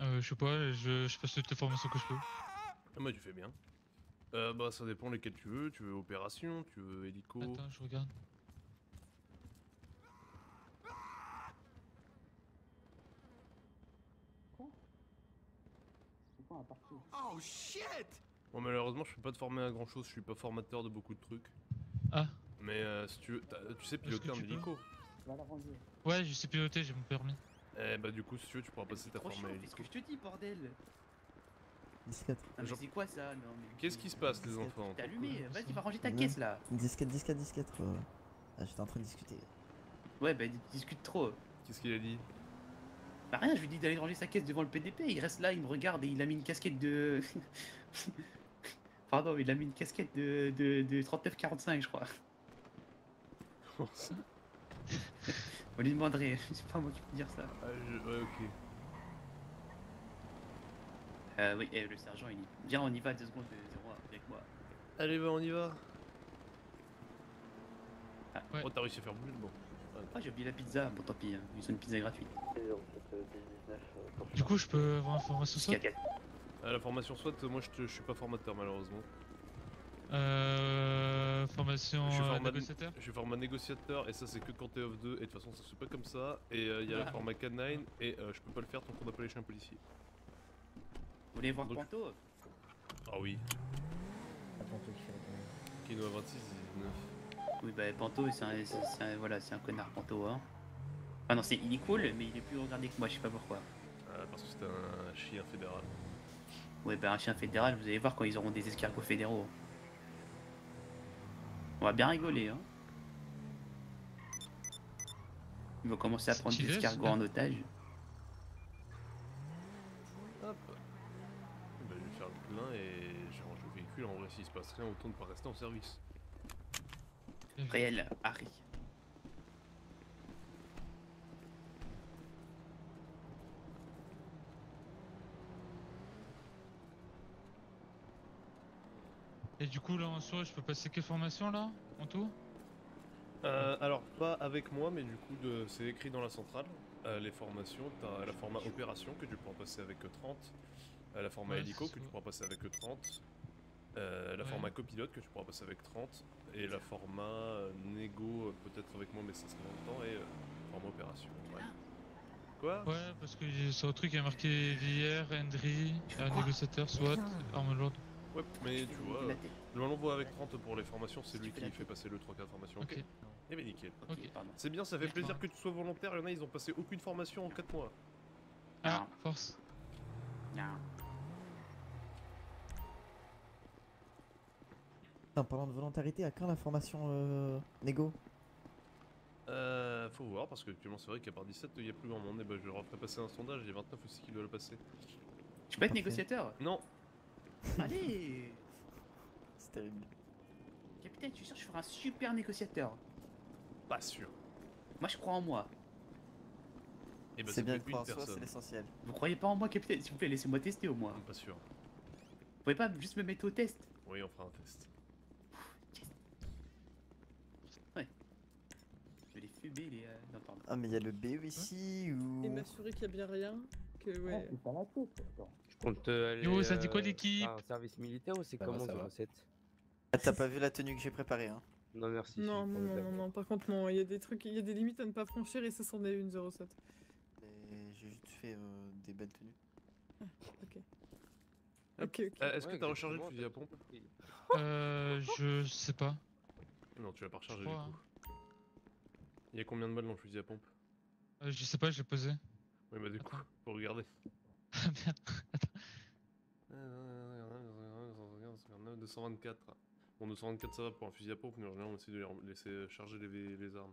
Euh, Je sais pas, je, je passe toutes les formations que je peux. Ah bah tu fais bien. Euh, bah ça dépend lesquels tu veux, tu veux opération, tu veux hélico. Attends, je regarde. Bon malheureusement je peux pas te former à grand chose, je suis pas formateur de beaucoup de trucs. Ah. Mais euh, si tu veux, t'as- tu sais piloter un tu peux hélico. Ouais, je sais piloter, j'ai mon permis. Eh bah du coup si tu veux tu pourras passer ta trop forme à chiant, fais ce hélico. que je te dis, bordel 17. Ah, mais Genre- c'est quoi ça? Non, mais... Qu'est-ce qui se passe les enfants? T'es allumé, vas-y, va ranger ta Ouais. caisse là Disquette, disquette, disquette, quoi. Ah, j'étais en train de discuter. Ouais, bah discute trop. Qu'est-ce qu'il a dit? Bah rien, je lui dis d'aller ranger sa caisse devant le PDP, il reste là, il me regarde et il a mis une casquette de... Pardon, il a mis une casquette de, de, de 39-45 je crois. On lui demanderait, c'est pas moi qui peux dire ça. Ah, je- Ouais ok. Euh, oui, eh, le sergent il dit, viens on y va deux secondes de 0 avec moi. Allez va on y va Ah, Ouais. Oh t'as réussi à faire bouger le bon. Ah j'ai oublié la pizza, bon tant pis, hein, ils ont une pizza gratuite. 07, 19, pour Du coup, je peux avoir une formation Parce qu'il SWAT y Ah, la formation SWAT, moi je, te- je suis pas formateur malheureusement. Euh. Formation Je euh, format- négociateur? Je suis format négociateur et ça c'est que quand t'es off 2 et de toute façon ça se fait pas comme ça. Et euh, il y a Ah. le format K9 et euh, je peux pas le faire tant qu'on n'a pas les chiens policiers. Vous voulez voir Donc- Panto Ah oui. Kino à 26, 19. Oui bah Panto c'est un, c'est- un- voilà, c'est un connard Panto hein. Ah non c'est il est cool mais il est plus regardé que moi, je sais pas pourquoi. Ah, parce que c'est un chien fédéral. Ouais bah un chien fédéral, vous allez voir quand ils auront des escargots fédéraux. On va bien rigoler hein. Ils vont commencer à prendre des ça. en otage. Hop bah, Je vais faire le plein et je range le véhicule. En vrai, s'il se passe rien, autant ne pas rester en service. Réel, Harry. Et du coup, là en soi, je peux passer quelle formation là En tout? Euh, alors, pas avec moi, mais du coup, de... c'est écrit dans la centrale. Euh, les formations, t'as la format opération que tu pourras passer avec 30, euh, la format Ouais, hélico que tu pourras passer avec 30, euh, la Ouais. format copilote que tu pourras passer avec 30, et la format négo peut-être avec moi, mais ça sera dans le temps, et euh, format opération. Ouais. Quoi? Ouais, parce que sur le truc, il y a marqué VR, euh, négociateur, SWAT, arme lourde. Ouais, mais tu vois, le l'envoie avec 30 pour les formations, c'est lui qui fait passer le 3 4 formations. Ok. Ok. Eh ben nickel. Ok, pardon. C'est bien, ça fait plaisir que tu sois volontaire. Il y en a, ils ont passé aucune formation en 4 mois. Ah, force. Non. En parlant de volontarité, à quand la formation euh, négo Euh, faut voir parce que actuellement c'est vrai qu'à part 17 il y a plus grand monde. Et bah je leur ferai passer un sondage. Il y a 29 aussi qui doivent le passer. Tu peux être négociateur? Non, Allez C'est terrible. Capitaine, je suis sûr que je ferai un super négociateur. pas sûr. Moi, je crois en moi. Et bah c'est bien de croire en soi, personne. c'est l'essentiel. Vous croyez pas en moi, capitaine? S'il vous plaît, laissez-moi tester au moins. Pas sûr. Vous pouvez pas juste me mettre au test? Oui, on fera un test. Je vais les fumer, les. Euh... Non, pardon. Ah, mais il y a le BE ici ou. Et m'assurer qu'il y a bien rien. Que ouais. Je compte euh, aller. Yo, ça dit quoi, euh, l'équipe faire un service militaire ou c'est va, comment ça va. 07 Ah, t'as pas vu la tenue que j'ai préparée, hein Non, merci. Non, je non, non, non, non. Par contre, non. Il y a des trucs, il y a des limites à ne pas franchir et ça c'en est une 07. Et J'ai juste fait euh, des belles tenues. Ok. Ok, ok. Euh, Est-ce que Ouais, t'as rechargé le fusil à pompe. Euh, je sais pas. Non, tu l'as pas rechargé Je du coup. Il y a combien de balles dans le fusil à pompe? Euh, je sais pas, j'ai posé. Oui, bah du coup, faut regarder. Ah merde. Attends. 224. Bon, 224 ça va pour un fusil à pompe, mais en général on essaie de les laisser charger les, les armes.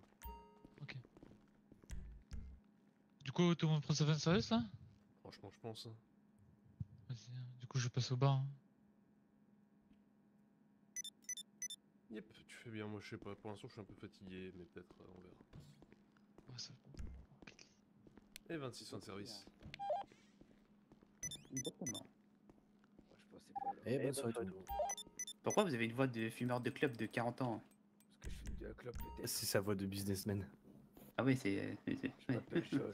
Du coup, tout le monde prend sa fin service là Franchement, je pense. hein. Vas-y, hein. du coup, je passe au bar. hein. Yep, tu fais bien, moi je sais pas. Pour l'instant, je suis un peu fatigué, mais peut-être euh, on verra. Ça- Et 26 fin de service. Exactement. Eh, bonne soirée tout le monde. Pourquoi vous avez une voix de fumeur de club de 40 ans Parce que je fume de la clope. C'est sa voix de businessman. Ah oui, c'est. Je m'appelle.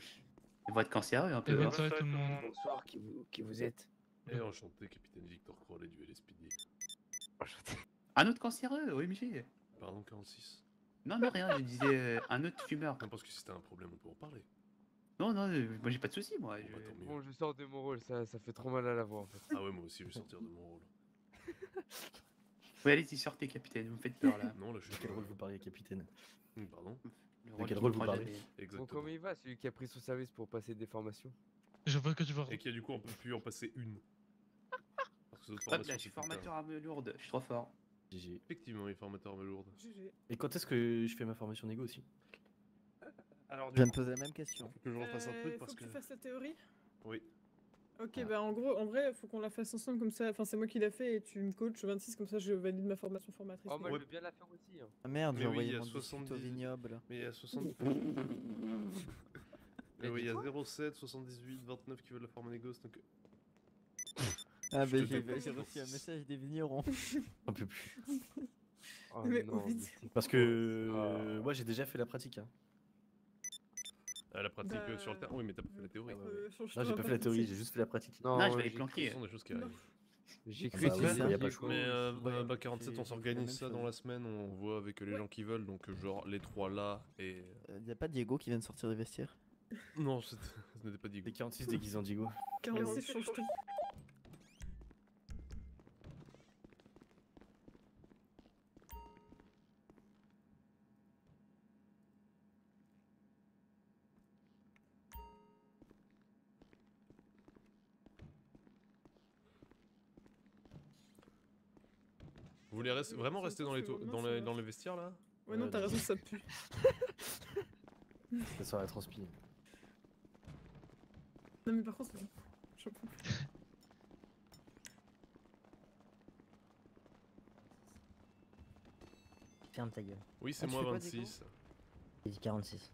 Une voix de cancéreux un Et peu. bonne hein. soirée tout le monde. Bonsoir, qui vous, qui vous êtes Et enchanté, capitaine Victor Crowley du LSPD. Enchanté. Un autre cancéreux, OMG Pardon, 46. Non, non, rien, je disais euh, un autre fumeur. Non, parce que si c'était un problème, on peut en parler. Non, non, euh, moi j'ai pas de soucis, moi. Bon, bah, je- tant mieux. Bon, je sors de mon rôle, ça, ça fait trop mal à la voix en fait. Ah ouais, moi aussi, je vais sortir de mon rôle. Oui, allez-y, sortez, capitaine, vous me faites peur là. Non, là, je suis quel rôle vous parlez, capitaine? Hmm, Pardon? Le quel qui rôle vous prend parlez des- Bon, Exactement. comment il va celui qui a pris son service pour passer des formations? Je vois que tu vas. Et qui a du coup, on peut plus en passer une. Parce que Hop là, je suis c'est formateur arme lourde, je suis trop fort. GG. Effectivement, les formateurs armes lourdes. GG. Et quand est-ce que je fais ma formation négo aussi? Alors, Je viens de poser la même question. faut que je refasse un Euh, truc faut parce que que. tu fasses la théorie Oui. Ok, Ah. bah en gros, en vrai, faut qu'on la fasse ensemble comme ça. Enfin, c'est moi qui l'a fait et tu me coaches 26, comme ça je valide ma formation formatrice. Oh, moi Ouais. je veux bien la faire aussi. Hein. Ah merde, j'ai envoyé il y a mon disque au 70. vignoble. Mais il y a 60. Mais oui, il y a 07, 78, 29 qui veulent la forme négoce, donc. Ah Je bah j'ai reçu un message des vignerons. Un peu plus. Oh Mais non, mais Parce que euh, Ah. moi j'ai déjà fait la pratique. Hein. Ah, la pratique Bah, sur le terrain. Oui, mais t'as pas fait la théorie. ouais, ouais. Euh, Non, j'ai pas fait la théorie, j'ai juste fait la pratique. Non, Non, je vais les j'ai- planquer. Ce sont des choses qui Non. arrivent. J'ai Ah cru bah que ça, y a pas un de choix. Mais euh, Ouais, bah, bah, j'ai- 47, j'ai on s'organise ça chose. dans la semaine, on voit avec les Ouais. gens qui veulent, donc genre les trois là et. Euh, y a pas Diego qui vient de sortir des vestiaires? Non, ce n'était pas dit. Les 46 déguisés en Diego. 46 change tout. Voulez vraiment Ça rester dans les, le dans, les, dans les vestiaires là? Ouais, non, t'as raison, ça pue. Ça sera la transpi. Non, mais par contre, c'est bon. J'en peux plus. Ferme ta gueule. Oui, c'est Ah, moi fais pas, Diego? 26. J'ai dit 46.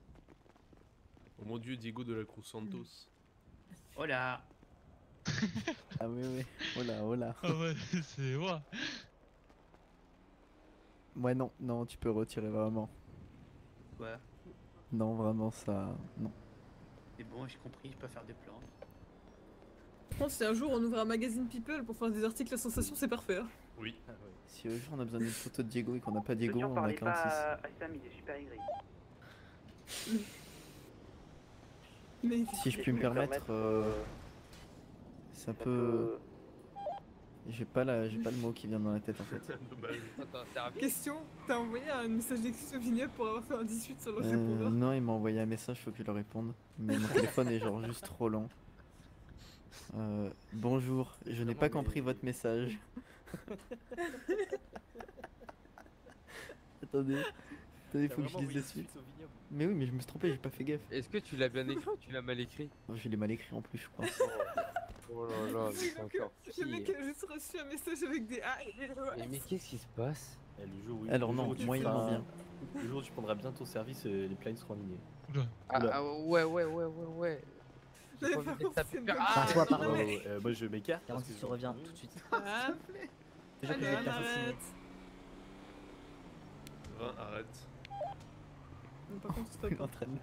Oh mon dieu, Diego de la Cruz Santos. Oh là Ah oui oui. Oh là, oh là. Ah ouais, c'est. Ouah. Ouais, non, non, tu peux retirer vraiment. Ouais, Non, vraiment, ça. Non. c'est bon, j'ai compris, je peux faire des plans. Je pense que si un jour on ouvre un magazine People pour faire des articles à sensation, c'est parfait. hein. Oui. Si un jour on a besoin d'une photo de Diego et qu'on n'a pas Diego, on a 46. à Sam, il est super aigri. Mais Si je puis me permettre, euh, ça peut. J'ai pas, la... j'ai pas le mot qui vient dans la tête en fait. Question, t'as envoyé un message d'excuse au vignoble pour avoir fait un 18 sur le Euh, répondeur non, il m'a envoyé un message, faut que je le réponde. Mais mon téléphone est genre juste trop lent. Euh, bonjour, je n'ai pas compris votre message. Attendez, attendez, faut que je lise la suite. Mais oui, mais je me suis trompé, j'ai pas fait gaffe. Est-ce que tu l'as bien écrit ou tu l'as mal écrit? Oh, Je l'ai mal écrit en plus, je crois. Oh là là, c'est encore Le mec pire. a juste reçu un message avec des A et des O. Mais, mais qu'est-ce qui se passe Eh, le jour où- Alors le non, tu moyennement feras- bien. Le jour où tu prendras bien ton service, les plaines seront alignées. Oula. ah, ah, ouais, ouais, ouais, ouais, ouais. J'ai pas par envie Ah, Par toi, pardon. mais- ouais, euh, moi je m'écarte. parce 46, que tu je- reviens tout de suite. Ah, Déjà que arrête. 20, arrête. Non, Par contre, stop. Il hein. entraîne.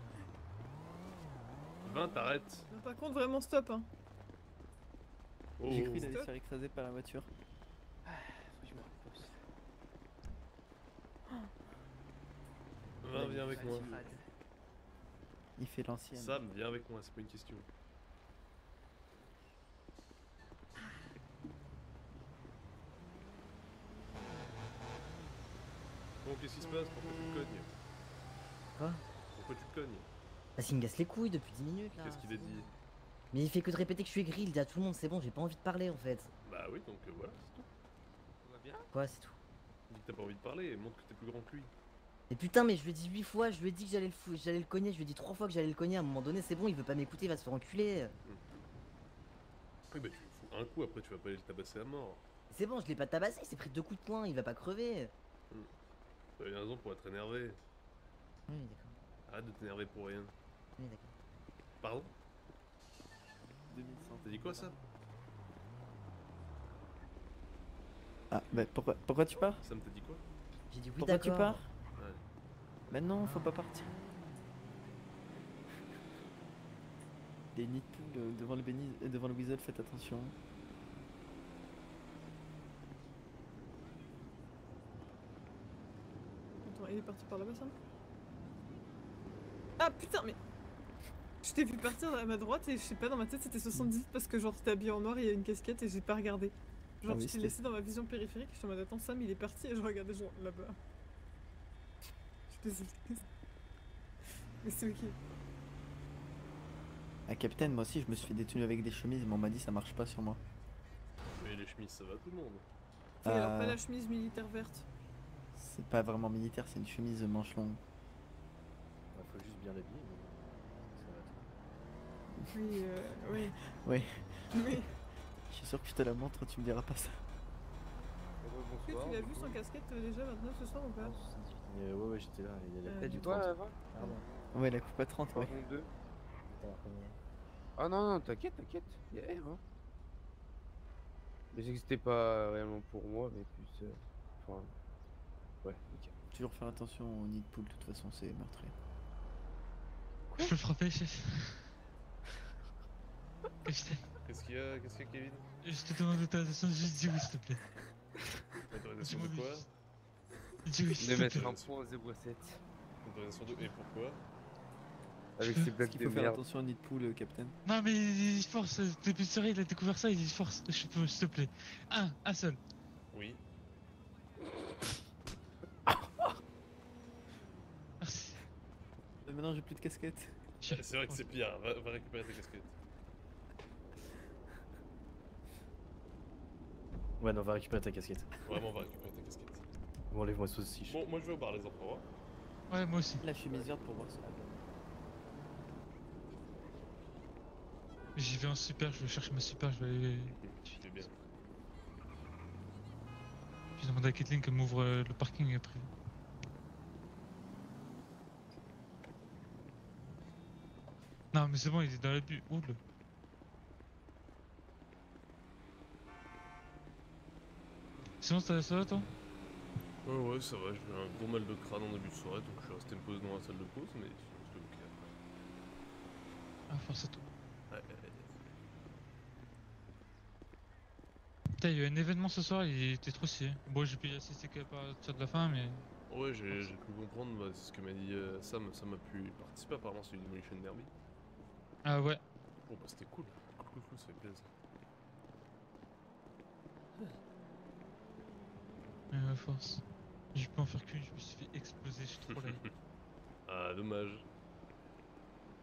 20, arrête. Non, Par contre, vraiment stop. Hein. Oh. J'ai cru qu'il allait se faire écraser par la voiture. Faut que je me repose. 20, viens avec moi. Il fait l'ancienne. Sam, viens avec moi, c'est pas une question. Bon, qu'est-ce qui se passe? Pourquoi tu te cognes? Quoi Pourquoi tu te cognes? Parce qu'il me casse les couilles depuis 10 minutes là. Qu'est-ce qu'il a dit? Mais il fait que de répéter que je suis aigri, il dit à tout le monde c'est bon, j'ai pas envie de parler en fait. Bah oui, donc euh, voilà, c'est tout. Va bien Quoi, c'est tout. Dis que t'as pas envie de parler, montre que t'es plus grand que lui. Et putain, mais je lui ai dit 8 fois, je lui ai dit que j'allais le, fou- j'allais le cogner, je lui ai dit 3 fois que j'allais le cogner, à un moment donné c'est bon, il veut pas m'écouter, il va se faire enculer. Oui, bah tu lui fous un coup, après tu vas pas aller le tabasser à mort. C'est bon, je l'ai pas tabassé, il s'est pris deux coups de poing, il va pas crever. T'as une raison pour être énervé. Oui, d'accord. Arrête de t'énerver pour rien. Oui, d'accord. Pardon? 2100. T'as dit quoi ça? Ah, bah pourquoi, pourquoi tu pars? Sam t'a dit quoi? J'ai dit oui, Pourquoi tu pars Ouais. Mais non, faut pas partir. Les nids de devant le, béni- euh, devant le weasel, faites attention. Attends, il est parti par là-bas, Sam Ah putain, mais. Je t'ai vu partir à ma droite et je sais pas, dans ma tête c'était 78 parce que genre t'étais habillé en noir et il y a une casquette et j'ai pas regardé. Genre Ah oui, je t'ai laissé dans ma vision périphérique, je suis en mode attends Sam il est parti et je regardais genre là-bas. Je suis désolée. Mais c'est ok. Ah, capitaine, moi aussi je me suis fait détenir avec des chemises, mais on m'a dit ça marche pas sur moi. Mais les chemises, ça va tout le monde. Alors pas Euh, la chemise militaire verte. C'est pas vraiment militaire, c'est une chemise manche longue. Ouais, faut juste bien l'habiller. mais ça va être- Oui, euh, oui. Je suis sûr que je te la montre, tu me diras pas ça. Est-ce que tu l'as vu sans casquette euh, déjà 29 ce soir ou pas? Euh, ouais, ouais, j'étais là. Il y a la Euh, coupe du quoi 30. avant Pardon. Ouais, la coupe à 30, ouais. Ah non, non, t'inquiète, t'inquiète. Il y a R, hein. Mais c'était pas réellement pour moi, mais plus. euh, Enfin. Ouais, ok. Toujours faire attention au nid de poule, de toute façon, c'est meurtrier. Je peux le frapper, chef. Qu'est-ce qu'il y a Qu'est-ce qu'il y a, Kevin? Je te demande d'autorisation, juste dis oui, s'il te plaît. Autorisation de Dis-moi quoi? Dis oui, De s'il te mettre un point au 07. Autorisation de... Et pourquoi? Avec ces blagues Il de faut faire merde. attention au nid poule, euh, capitaine. Non, mais il force, depuis soirée, il a découvert ça, il dit force, je peux, s'il te plaît. Un, un seul. Oui. Merci. Euh, maintenant, j'ai plus de casquette. C'est vrai que c'est pire, va, va récupérer tes casquettes. Ouais, non, va récupérer ta casquette. Vraiment, va récupérer tes casquettes. Bon, enlève-moi ce aussi. Bon, moi je vais au bar, les enfants. hein. Ouais, moi aussi. La chemise verte pour voir ça. J'y vais en super, je vais chercher ma super, je vais aller. Tu fais bien. J'ai demandé à Kathleen qu'elle m'ouvre euh, le parking après. Non, mais c'est bon, il est dans la bulle. Oula. Sinon, ça, ça va toi Ouais, ouais, ça va, j'ai eu un gros mal de crâne en début de soirée, donc je suis resté me poser dans la salle de pause, mais sinon c'était ok après. Ah, force à toi. Ouais, ouais, ouais. Putain, il y a eu un événement ce soir, il était trop stylé. Bon, j'ai pu y assister qu'à partir de la fin, mais. Ouais, j'ai j'ai pu comprendre, bah, c'est ce que m'a dit euh, Sam, Sam a pu participer apparemment, c'est une Demolition Derby. Ah ouais. Bon, bah c'était cool, cool, cool, cool, ça fait plaisir. Mais à force. J'ai pu en faire qu'une, je me suis fait exploser, je suis trop là. Ah, dommage.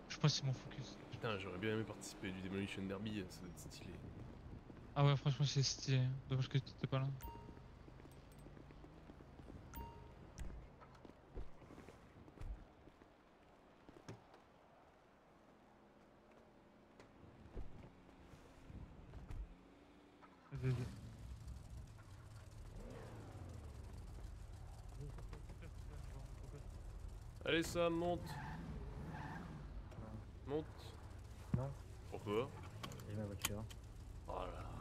Je pense que c'est mon focus. Putain, j'aurais bien aimé participer du Demolition Derby, ça doit être stylé. Ah ouais, franchement, c'est stylé. Dommage que t'étais pas là. Vas-y, vas-y. Monte Monte Non. Pourquoi J'ai ma voiture. Oh là là.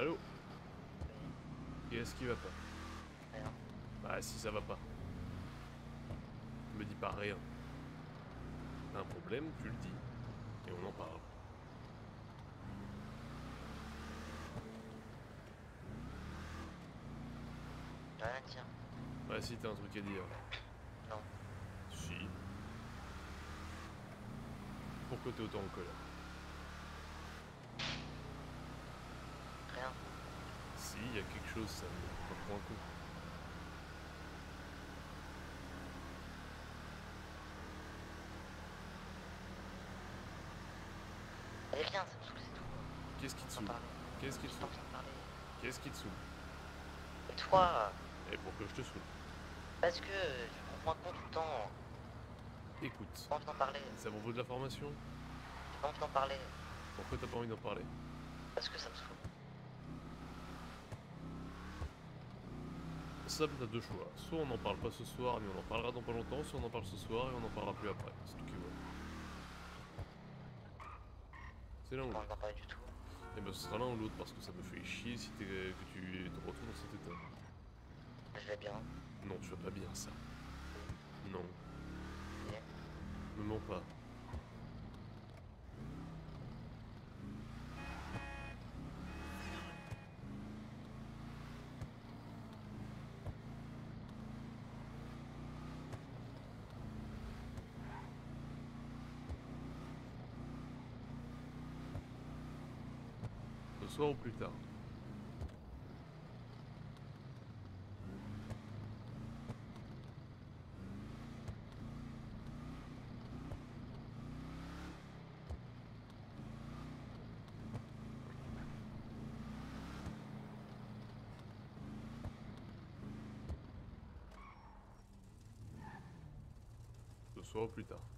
Allô Qu'est-ce qui va pas Rien. Bah si ça va pas. Me dis pas rien. T'as un problème, tu le dis. Et on en parle. Rien dire. Ouais si t'as un truc à dire. Non. Si. Pourquoi t'es autant en colère? Rien. Si, il y a quelque chose, ça me prend un coup. Rien, ça me saoule, c'est tout. Qu'est-ce qui te saoule? Qu'est-ce qui te saoule? Qu'est-ce qui te saoule? Et toi, Et pourquoi je te saoule parce que tu me prends compte tout le temps, Écoute, j'ai pas envie d'en parler. c'est à propos de la formation? J'ai pas envie d'en parler. Pourquoi t'as pas envie d'en parler? Parce que ça me saoule. Sam, t'as deux choix. Soit on n'en parle pas ce soir, mais on en parlera dans pas longtemps, soit on en parle ce soir et on n'en parlera plus après. C'est tout qui va. C'est ou J'ai pas du tout. Et ben ce sera l'un ou l'autre parce que ça me fait chier si t'es, que tu te retrouves dans cet état. Je vais bien. Non, tu vas pas bien ça. Non. Yeah. Me mens pas. Soir ou plus tard. Ce soir ou plus tard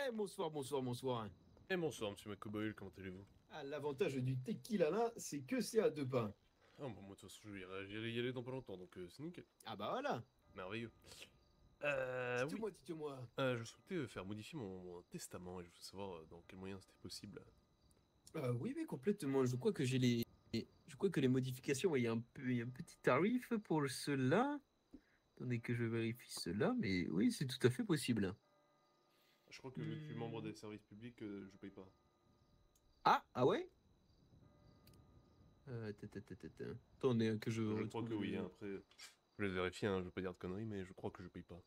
Eh, bonsoir, bonsoir, bonsoir. Et bonsoir, monsieur McCoboyle, comment allez-vous? Ah, L'avantage du tequila là, c'est que c'est à deux pas. Ah bon, moi de toute façon, je vais y- aller dans pas longtemps, donc euh, c'est nickel. Ah bah voilà. Merveilleux. Euh, oui. Dites-moi, dites-moi. Euh, je souhaitais euh, faire modifier mon, mon testament et je voulais savoir dans quel moyen c'était possible. Euh, oui, oui, complètement. Je crois que j'ai les. Je crois que les modifications, il y a un, peu, il y a un petit tarif pour cela. Attendez que je vérifie cela, mais oui, c'est tout à fait possible. Je crois que vu que je suis membre des services publics, euh, je paye pas. Ah, ah ouais? Euh. Attendez hein, que je. Je crois que oui, hein, après, je vais vérifier, hein, je vais pas dire de conneries, mais je crois que je paye pas.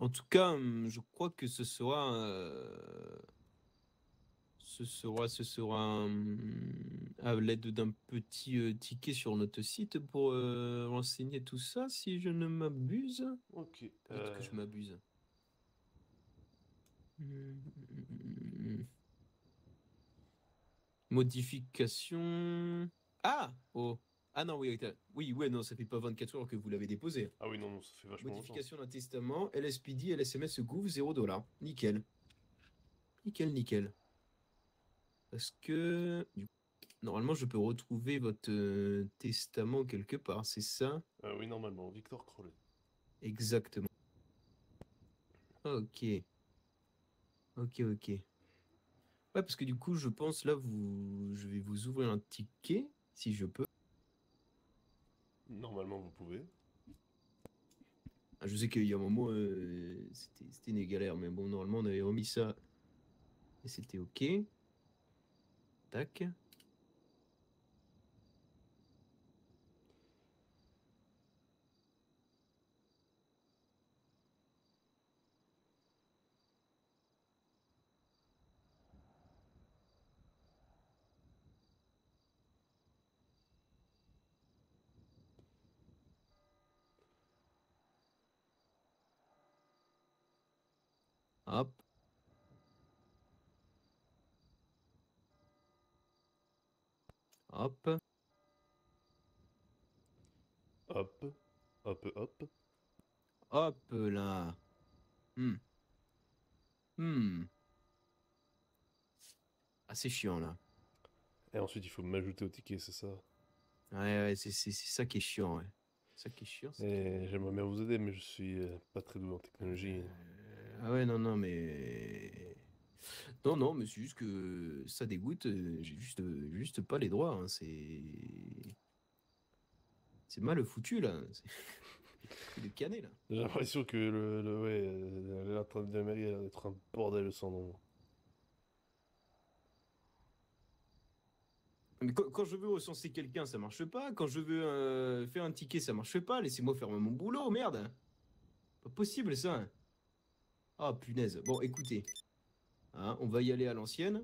En tout cas, hum, je crois que ce sera. euh, Ce sera, ce sera à l'aide d'un petit euh, ticket sur notre site pour euh, renseigner tout ça, si je ne m'abuse. Ok. Peut-être que je euh, m'abuse. Modification. Ah Oh Ah non, oui, oui, ouais, non, ça fait pas 24 heures que vous l'avez déposé. Ah oui, non, non, ça fait vachement Modification d'un testament, LSPD, LSMS Gouv, 0 dollar. Nickel. Nickel, nickel. Parce que. Normalement, je peux retrouver votre euh, testament quelque part, c'est ça? Euh, oui, normalement, Victor Crowley. Exactement. Ok. Ok, ok. Ouais, parce que du coup, je pense là, vous... je vais vous ouvrir un ticket, si je peux. Normalement, vous pouvez. Ah, je sais qu'il y a un moment, euh, c'était c'était une galère, mais bon, normalement, on avait remis ça et c'était ok. Tac. Hop. Hop. Hop. Hop, hop. Hop là. Hmm. Hmm. Ah, c'est chiant là. Et ensuite, il faut m'ajouter au ticket, c'est ça? Ouais, ouais, c'est ça qui est chiant, ouais. C'est ça qui est chiant. c'est- Et j'aimerais bien vous aider, mais je suis euh, pas très doué en technologie. Ah ouais, non, non, mais. Non, non, mais c'est juste que ça dégoûte. euh, J'ai juste, euh, juste pas les droits. hein, C'est. C'est mal foutu là. C'est des canets là. J'ai l'impression que le, le ouais, euh, la train de mairie a l'air d'être un bordel sans nom. Mais quand, quand je veux recenser quelqu'un, ça marche pas. Quand je veux euh, faire un ticket, ça marche pas. Laissez-moi faire mon boulot, merde. Pas possible ça. Ah punaise. Bon, écoutez. Hein, on va y aller à l'ancienne.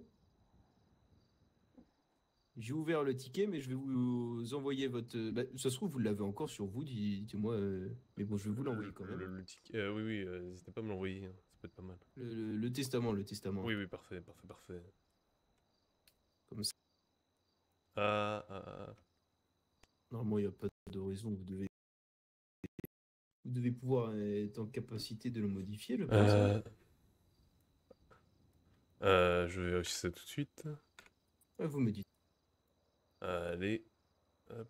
J'ai ouvert le ticket, mais je vais vous envoyer votre. bah, ça se trouve, vous l'avez encore sur vous, dites-moi. euh, Mais bon, je vais vous l'envoyer quand même. Le, le ticket, euh, oui, oui, euh, n'hésitez pas à me l'envoyer, hein, ça peut être pas mal. Le, le- le testament, le testament. Oui, oui, parfait, parfait, parfait. Comme ça. Ah, ah, ah. Normalement, il n'y a pas de raison. Vous devez. Vous devez pouvoir être en capacité de le modifier, pense. Euh... Euh, je vais vérifier ça tout de suite. Ouais, vous me dites. Allez, hop.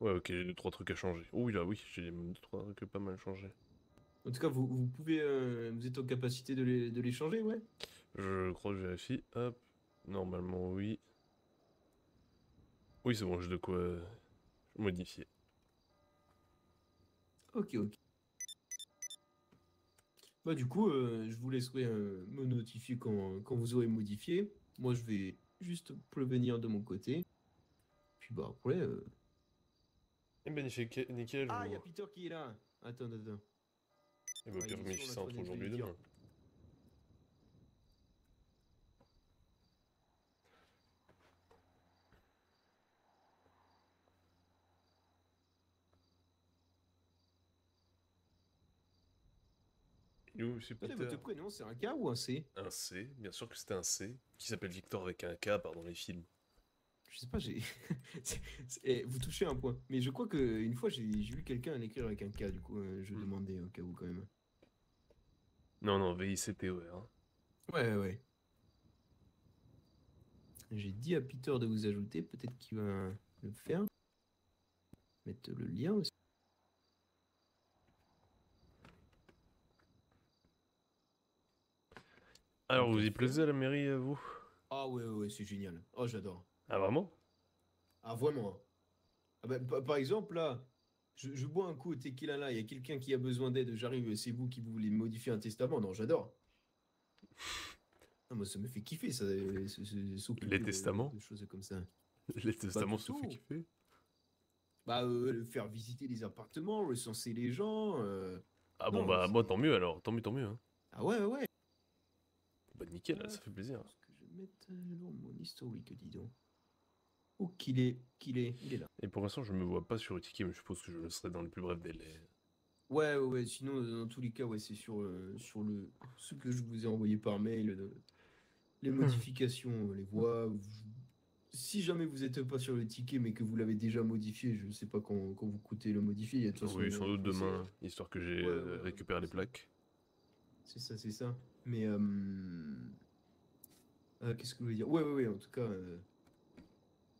Ouais, ok, j'ai deux, trois trucs à changer. Oh oui, là, oui, j'ai deux, trois trucs pas mal changés. En tout cas, vous, vous pouvez, euh, vous êtes en capacité de les, de les changer, ouais. Je crois que je vérifie. Hop. Normalement, oui. Oui, c'est bon, j'ai de quoi euh, modifier. Ok, ok. Bah du coup, euh, je vous laisserai euh, me notifier quand, quand vous aurez modifié. Moi, je vais juste prévenir de mon côté. Puis bah après. euh, Eh ben, nickel, nickel. Ah, il y a Peter qui est là. Attends, attends, il est permis ça entre aujourd'hui et demain. Votre prénom, c'est un K ou un C Un C, bien sûr que c'était un C, qui s'appelle Victor avec un K pardon, dans les films. Je sais pas, j'ai. eh, vous touchez un point. Mais je crois qu'une fois, j'ai vu quelqu'un l'écrire avec un K, du coup, euh, je demandais au cas où quand même. Non, non, V-I-C-T-O-R. hein. Ouais, ouais. J'ai dit à Peter de vous ajouter, peut-être qu'il va le faire. Mettre le lien aussi. Alors, vous y plaisez à la mairie, vous? Ah ouais, ouais, ouais, c'est génial. Oh, j'adore. Ah, vraiment? Ah, vraiment. Ah bah, pa- par exemple, là, je, je bois un coup au tequila là, il y a quelqu'un qui a besoin d'aide, j'arrive, c'est vous qui voulez modifier un testament? Non, j'adore. Ah, moi, ça me fait kiffer, ça. euh, ce- Les de- testaments? de choses comme ça. Les testaments plutôt. fait kiffer. Bah, euh, faire visiter les appartements, recenser les gens. euh, Ah bon, bah, moi, tant mieux alors, tant mieux, tant mieux. Hein. Ah ouais, ouais, ouais. Bah, nickel, ça fait plaisir. Que je vais mettre euh, dans mon historique, dis donc. Qu'il est, qu'il est, il est là. Et pour l'instant, je me vois pas sur le ticket, mais je suppose que je le serai dans le plus bref délai. Ouais, ouais, sinon, dans tous les cas, ouais, c'est sur, euh, sur le, ce que je vous ai envoyé par mail, euh, les modifications, euh, les voix. vous- Si jamais vous n'êtes pas sur le ticket, mais que vous l'avez déjà modifié, je sais pas quand, quand vous coûtez le modifier. il y a de toute façon, Oui, sans doute demain, histoire que j'ai Ouais, euh, ouais, récupéré les plaques. C'est ça, c'est ça. Mais euh, euh, qu'est-ce que je voulais dire? Ouais, ouais, ouais. En tout cas, euh,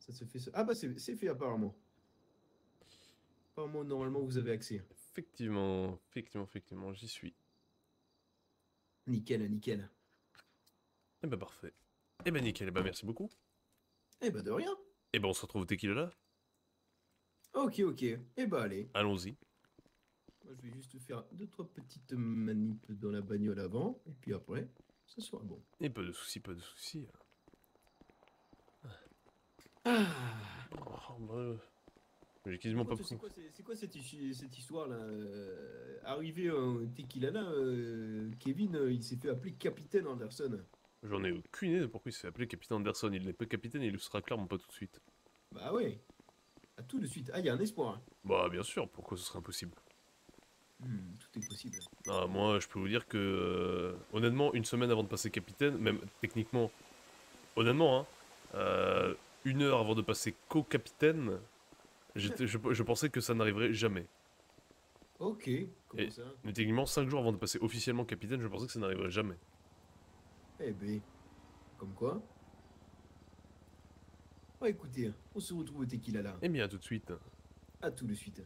ça se fait. ça- Ah bah c'est fait apparemment. Apparemment, normalement, vous avez accès. Effectivement, effectivement, effectivement, j'y suis. Nickel, nickel. Eh ben parfait. Eh ben nickel, eh ben merci beaucoup. Eh bah de rien. Eh ben on se retrouve au tequila là Ok, ok. Eh bah allez. Allons-y. Moi, je vais juste faire deux trois petites manips dans la bagnole avant, et puis après, ça sera bon. Et pas de soucis, pas de soucis. Ah. Oh, bah, J'ai quasiment pas C'est quoi, c'est- c'est quoi cette, cette histoire là euh, Arrivé au tequila là, euh, Kevin, euh, il s'est fait appeler capitaine Anderson. J'en ai aucune idée de pourquoi il s'est appelé capitaine Anderson. Il n'est pas capitaine et il le sera clairement pas tout de suite. Bah ouais. À tout de suite. Ah, il y a un espoir. Bah bien sûr, pourquoi ce serait impossible? Hmm, tout est possible. Ah, moi, je peux vous dire que, euh, honnêtement, une semaine avant de passer capitaine, même techniquement, honnêtement, hein, euh, une heure avant de passer co-capitaine, je pensais que ça n'arriverait jamais. Ok. Comment Et- ça? Mais techniquement, 5 jours avant de passer officiellement capitaine, je pensais que ça n'arriverait jamais. Eh ben, comme quoi? Bon, écoutez, on se retrouve au tequila là. Eh bien, à tout de suite. À tout de suite.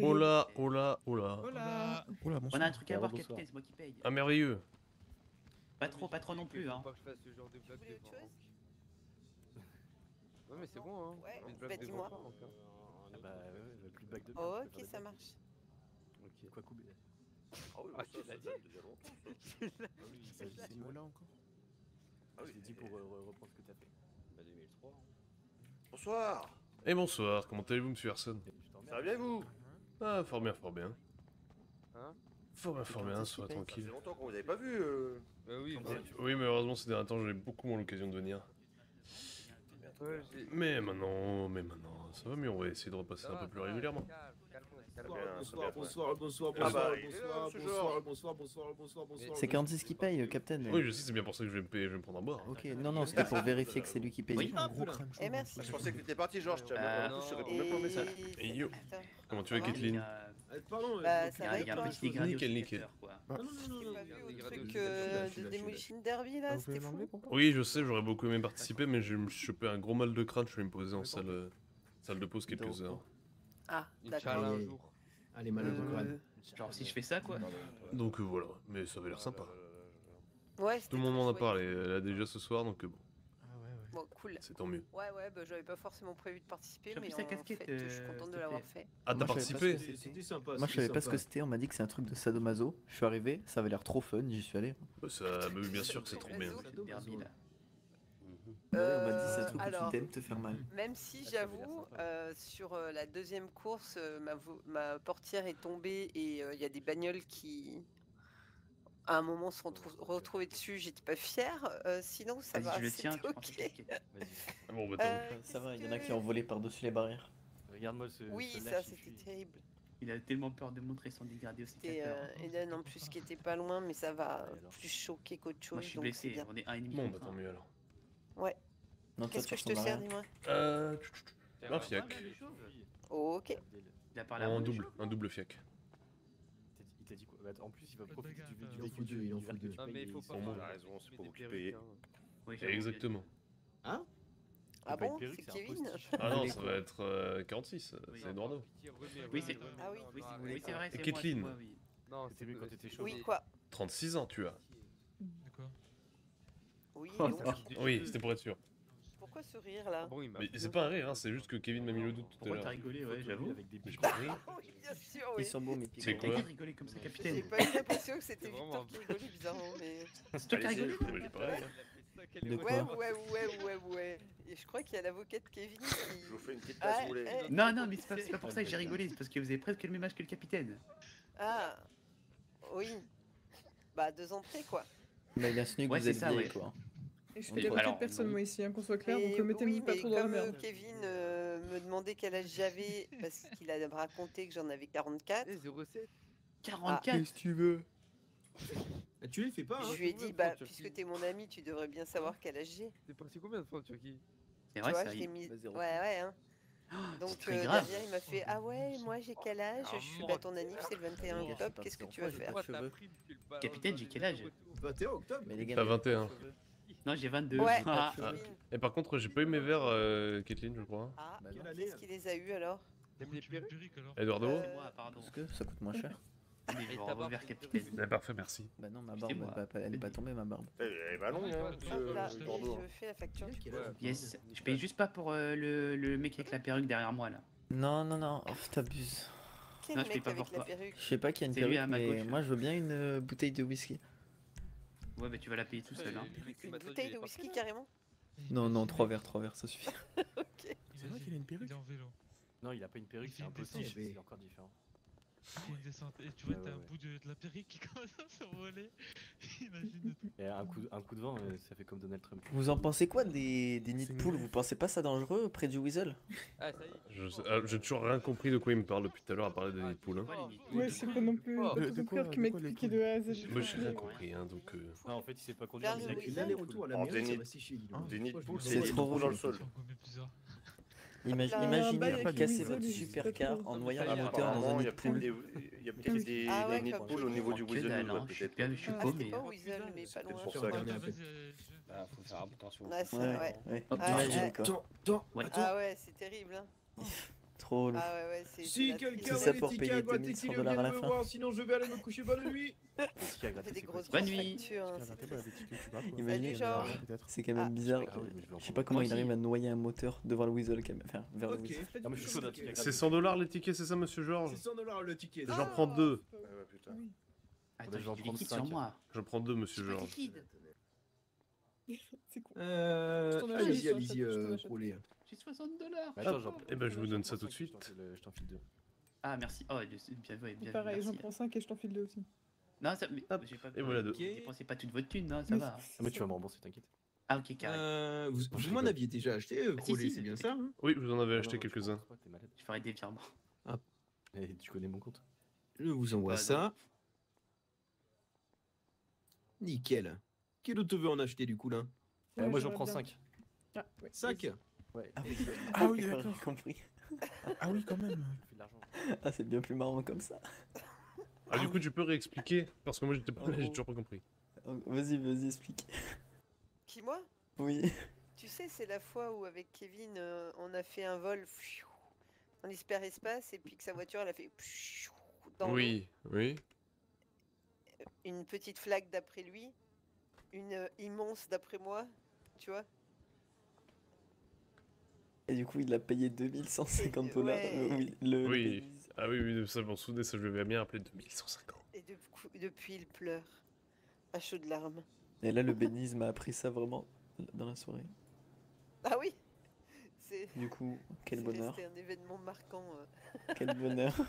Oh là, oh là, oh là. On a un truc à voir, capitaine, c'est moi qui paye. Ah, merveilleux. Pas trop, pas trop non plus. Hein. Pas que je fasse ce genre de blague devant Non, mais c'est bon, hein. Ouais, bah dis-moi. Ah bah ouais, bah, plus de bague de Oh, ok, ça marche. Ok. Quoi couper Oh, ah, tu l'as ah dit C'est moi là encore Ah, ah oui, je l'ai dit pour euh, euh, reprendre ce que t'as fait. Bah 2003. Hein. Bonsoir et bonsoir, comment allez-vous, monsieur Larson Ça va bien, vous? Ah, fort bien, fort bien. Hein? Fort bien, fort bien, sois tranquille. Ça fait longtemps qu'on vous avait pas vu. Euh... euh oui, oui, mais heureusement, ces derniers temps, j'ai beaucoup moins l'occasion de venir. Mais maintenant, mais maintenant, ça va mieux, on va essayer de repasser un peu plus régulièrement. Bonsoir, bonsoir, bonsoir, bonsoir, bonsoir, bonsoir, bonsoir, bonsoir. C'est Kansas qui paye, euh, Captain. Oui, je sais, c'est bien pour ça que je vais me, payer, je vais me prendre un boire. Hein. Ok, non, non, c'était pour vérifier que c'est lui qui paye. Oui, un gros crâne. Eh merci. Je pensais que t'étais parti, Georges, tu as répondu sur le message. Et yo, comment tu vas, Kathleen euh, Pardon, il y a euh, un petit dégradé. Nickel, nickel. Non, non, non, non. Truc de Demolition Derby, là, c'était fou. Oui, je sais, j'aurais beaucoup aimé participer, mais je me suis chopé un gros mal de crâne, je vais me poser en salle de pause quelques heures. Ah, d'accord. Allez, un. Allez, malheureux. Euh, Genre, si je fais ça, quoi. Donc euh, voilà, mais ça avait l'air sympa. Ouais, Tout le monde en a parlé, euh, là déjà ce soir, donc bon. Ah ouais. Bon, cool. C'est tant mieux. Ouais, ouais, bah, j'avais pas forcément prévu de participer, mais en fait, je suis contente de l'avoir fait. Ah, t'as participé C'était sympa. Moi, je savais pas ce que c'était, on m'a dit que c'est un truc de sadomaso. Je suis arrivé, ça avait l'air trop fun, j'y suis allé. Bah, bah bien sûr que c'est trop bien. On m'a dit euh, ça te alors, te faire mal. Même si ah, j'avoue, euh, sur euh, la deuxième course, ma, portière est tombée et il y a des bagnoles qui, à un moment, se sont oh, retrouvées dessus. J'étais pas fière. sinon, ça va. Je tiens, ok. Ah bon, bah, ça va, il y en a qui ont volé par-dessus les barrières. Regarde-moi ce. Oui, ça, c'était terrible. Il a tellement peur de montrer son dégradé au hein. euh, Eden en plus qui était pas loin, mais ça va plus choquer qu'autre chose. Moi je suis blessé, on est à ennemi. Bon, bah tant mieux alors. Ouais. Qu'est-ce que je te sers, dis-moi? Euh. Un fiac. Oh, ok. Il a parlé un double, un double fiac. Il t'a dit quoi? Bah, en plus, il va profiter du vécu du il en fout deux. Non, mais il faut pas. On a raison, c'est pour occuper. Hein. Exactement. Hein? Ah bon? C'est Kevin Ah non, ça va être 46, c'est Eduardo. Oui, c'est ah oui, oui, ah vrai. Et Kathleen Non, c'est lui quand t'étais chaud. Oui, quoi? 36 ans, tu as. Oui, oh, mm. c'était pour être sûr. Pourquoi ce rire là Mais c'est pas un rire, hein, c'est juste que Kevin m'a mis le doute tout à l'heure. Pourquoi t'as rigolé, ouais, j'avoue, avec des biches Oui, bien sûr, oui. Ils sont. C'est quoi rigolé comme ça, capitaine J'ai pas eu l'impression que c'était Victor qui rigolait bizarrement, mais. C'est toi qui as rigolé Ouais, ouais, ouais, ouais, ouais. Et je crois qu'il y a l'avocat de Kevin qui. Je vous fais une petite ah, passe roulée. Eh, eh. Non, non, mais c'est pas pour ça que j'ai rigolé, c'est parce que vous avez presque le même âge que le capitaine. Ah, oui. Bah, deux ans près, quoi. Bah, il y a ce que vous êtes quoi. Et je suis quelqu'un de personne, moi, ici, hein, qu'on soit clair, donc mettez-moi pas trop dans la. Euh, Kevin euh, me demandait quel âge j'avais, parce qu'il a raconté que j'en avais 44. 44. Eh, ah. Qu'est-ce que tu veux? Ah, Tu les fais pas, hein. Je lui ai dit, bah, puisque t'es mon ami, tu devrais bien savoir hein quel âge j'ai. T'es passé combien de fois en Turquie? C'est vrai, ça mis... Bah, ouais, ouais, hein. Donc euh, derrière, il m'a fait Ah ouais, moi j'ai quel âge Je suis bah, ton anniv, c'est le 21 octobre, qu'est-ce que tu vas faire? Capitaine, j'ai quel âge? 21 octobre. Mais 21. Non, j'ai 22. Ouais, ah, ah. Et par contre, j'ai pas eu mes verres, euh, Kathleen, je crois. Ah, bah, qu'est-ce qu'il les a eu alors Eduardo euh... Parce que ça coûte moins cher. Mais genre, parfait, merci. Bah non, ma barbe, elle est pas tombée, ma barbe. Elle, est pas longue. Hein, je fais la facture. Yes, je paye juste pas pour euh, le, mec avec la perruque derrière moi là. Non, non, non, oh, t'abuses. Quel non, mec avec la perruque Je sais pas qu'il y a une perruque, mais moi je veux bien une euh, bouteille de whisky. Ouais, mais tu vas la payer tout seul. Ouais, hein. Une bouteille de whisky carrément Non, non, 3 verres, 3 verres, ça suffit. ok. C'est vrai qu'il a une perruque. Non, il a pas une perruque, c'est impossible, eh, c'est encore différent. Et tu vois, ah, t'as ouais, un ouais. bout de, de, la perruque qui commence à s'envoler. Imagine Et un coup, un coup de vent, euh, ça fait comme Donald Trump. Vous en pensez quoi des, des nids de poules? Vous pensez pas ça dangereux près du Weasel? Ah, ça y est. Ah, j'ai toujours rien compris de quoi il me parle depuis tout à l'heure à parler des nids de poules. Hein. Ouais, c'est pas non plus le docteur qui m'a expliqué de A à Z. Moi, j'ai rien compris, hein, donc. Euh... Non, en fait, il sait pas conduire. Il a les retours à la mairie. Des nids de poules, c'est trop dans le sol. Imaginez pas casser votre supercar en noyant ah, un moteur dans un nid de poule. Il y a peut-être des, de au niveau du Weasel. Hein. Je suis mais pas pour ça faut faire attention. Attends, attends. Ah ouais, c'est terrible. Tickets à c'est gratter, pas bah, des tickets, tu vas, quoi. Imaginez, Salut, Georges. Ah, peut-être. C'est quand même Ah, bizarre. Ah je vais Je sais pas comment il arrive à noyer un moteur devant le Weasel. Enfin, vers le. Ah, je. C'est 100 dollars les tickets, c'est ça, monsieur Georges C'est 100 dollars le ticket. J'en prends deux. Ah. Attends, je vais cinq. sur moi. J'en prends deux, monsieur Georges. C'est con. Euh, Je allez-y, je allez-y, euh. J'ai 60 dollars. Mais attends, j'en- Eh ben, je vous donne ça tout de suite. Je t'en file deux. Ah, merci. Oh, bien joué, bien joué. Pareil, j'en merci. prends 5 et je t'en file 2 aussi. Non, ça, mais, Hop, j'ai pas, et voilà deux. Vous dépensez pas toute votre thune, non, ça Mais va. Ah, mais tu vas me rembourser, t'inquiète. Ah, ok, carré. Euh, vous, vous m'en aviez déjà acheté, euh, Ah, si, Crowley, si, c'est bien c'est- ça hein Oui, je vous en avais Ah acheté non, quelques-uns. rembourses pas, t'es malade. Je ferai des virements. Eh, tu connais mon compte. Je vous envoie Bah, ça. Nickel. Quel autre veut en acheter du coup là? Ouais, moi, j'en prends bien. 5. Ah, ouais. 5 Ouais. Ah oui, Ah oui, d'accord, compris. Ah oui, quand même. Ah, c'est bien plus marrant comme ça. Ah, du coup, tu peux réexpliquer Parce que moi, j'étais pas là, j'ai toujours pas compris. Vas-y, vas-y, explique. Qui, moi? Oui. Tu sais, c'est la fois où avec Kevin, euh, on a fait un vol pfiou, dans l'hyperespace et puis que sa voiture, elle a fait pfiou dans. Oui, oui. une petite flaque d'après lui, une euh, immense d'après moi, tu vois. Et du coup, il a payé 2150 dollars. Ouais. euh, oui, le, Oui. le- Ah oui, oui, ça, je m'en souvenais, ça, je l'avais bien appelé 2150. Et de- depuis, il pleure, à chaudes larmes. Et là, le bénise m'a appris ça vraiment dans la soirée. Ah oui C'est Du coup, quel bonheur. resté un événement marquant. euh, Quel bonheur.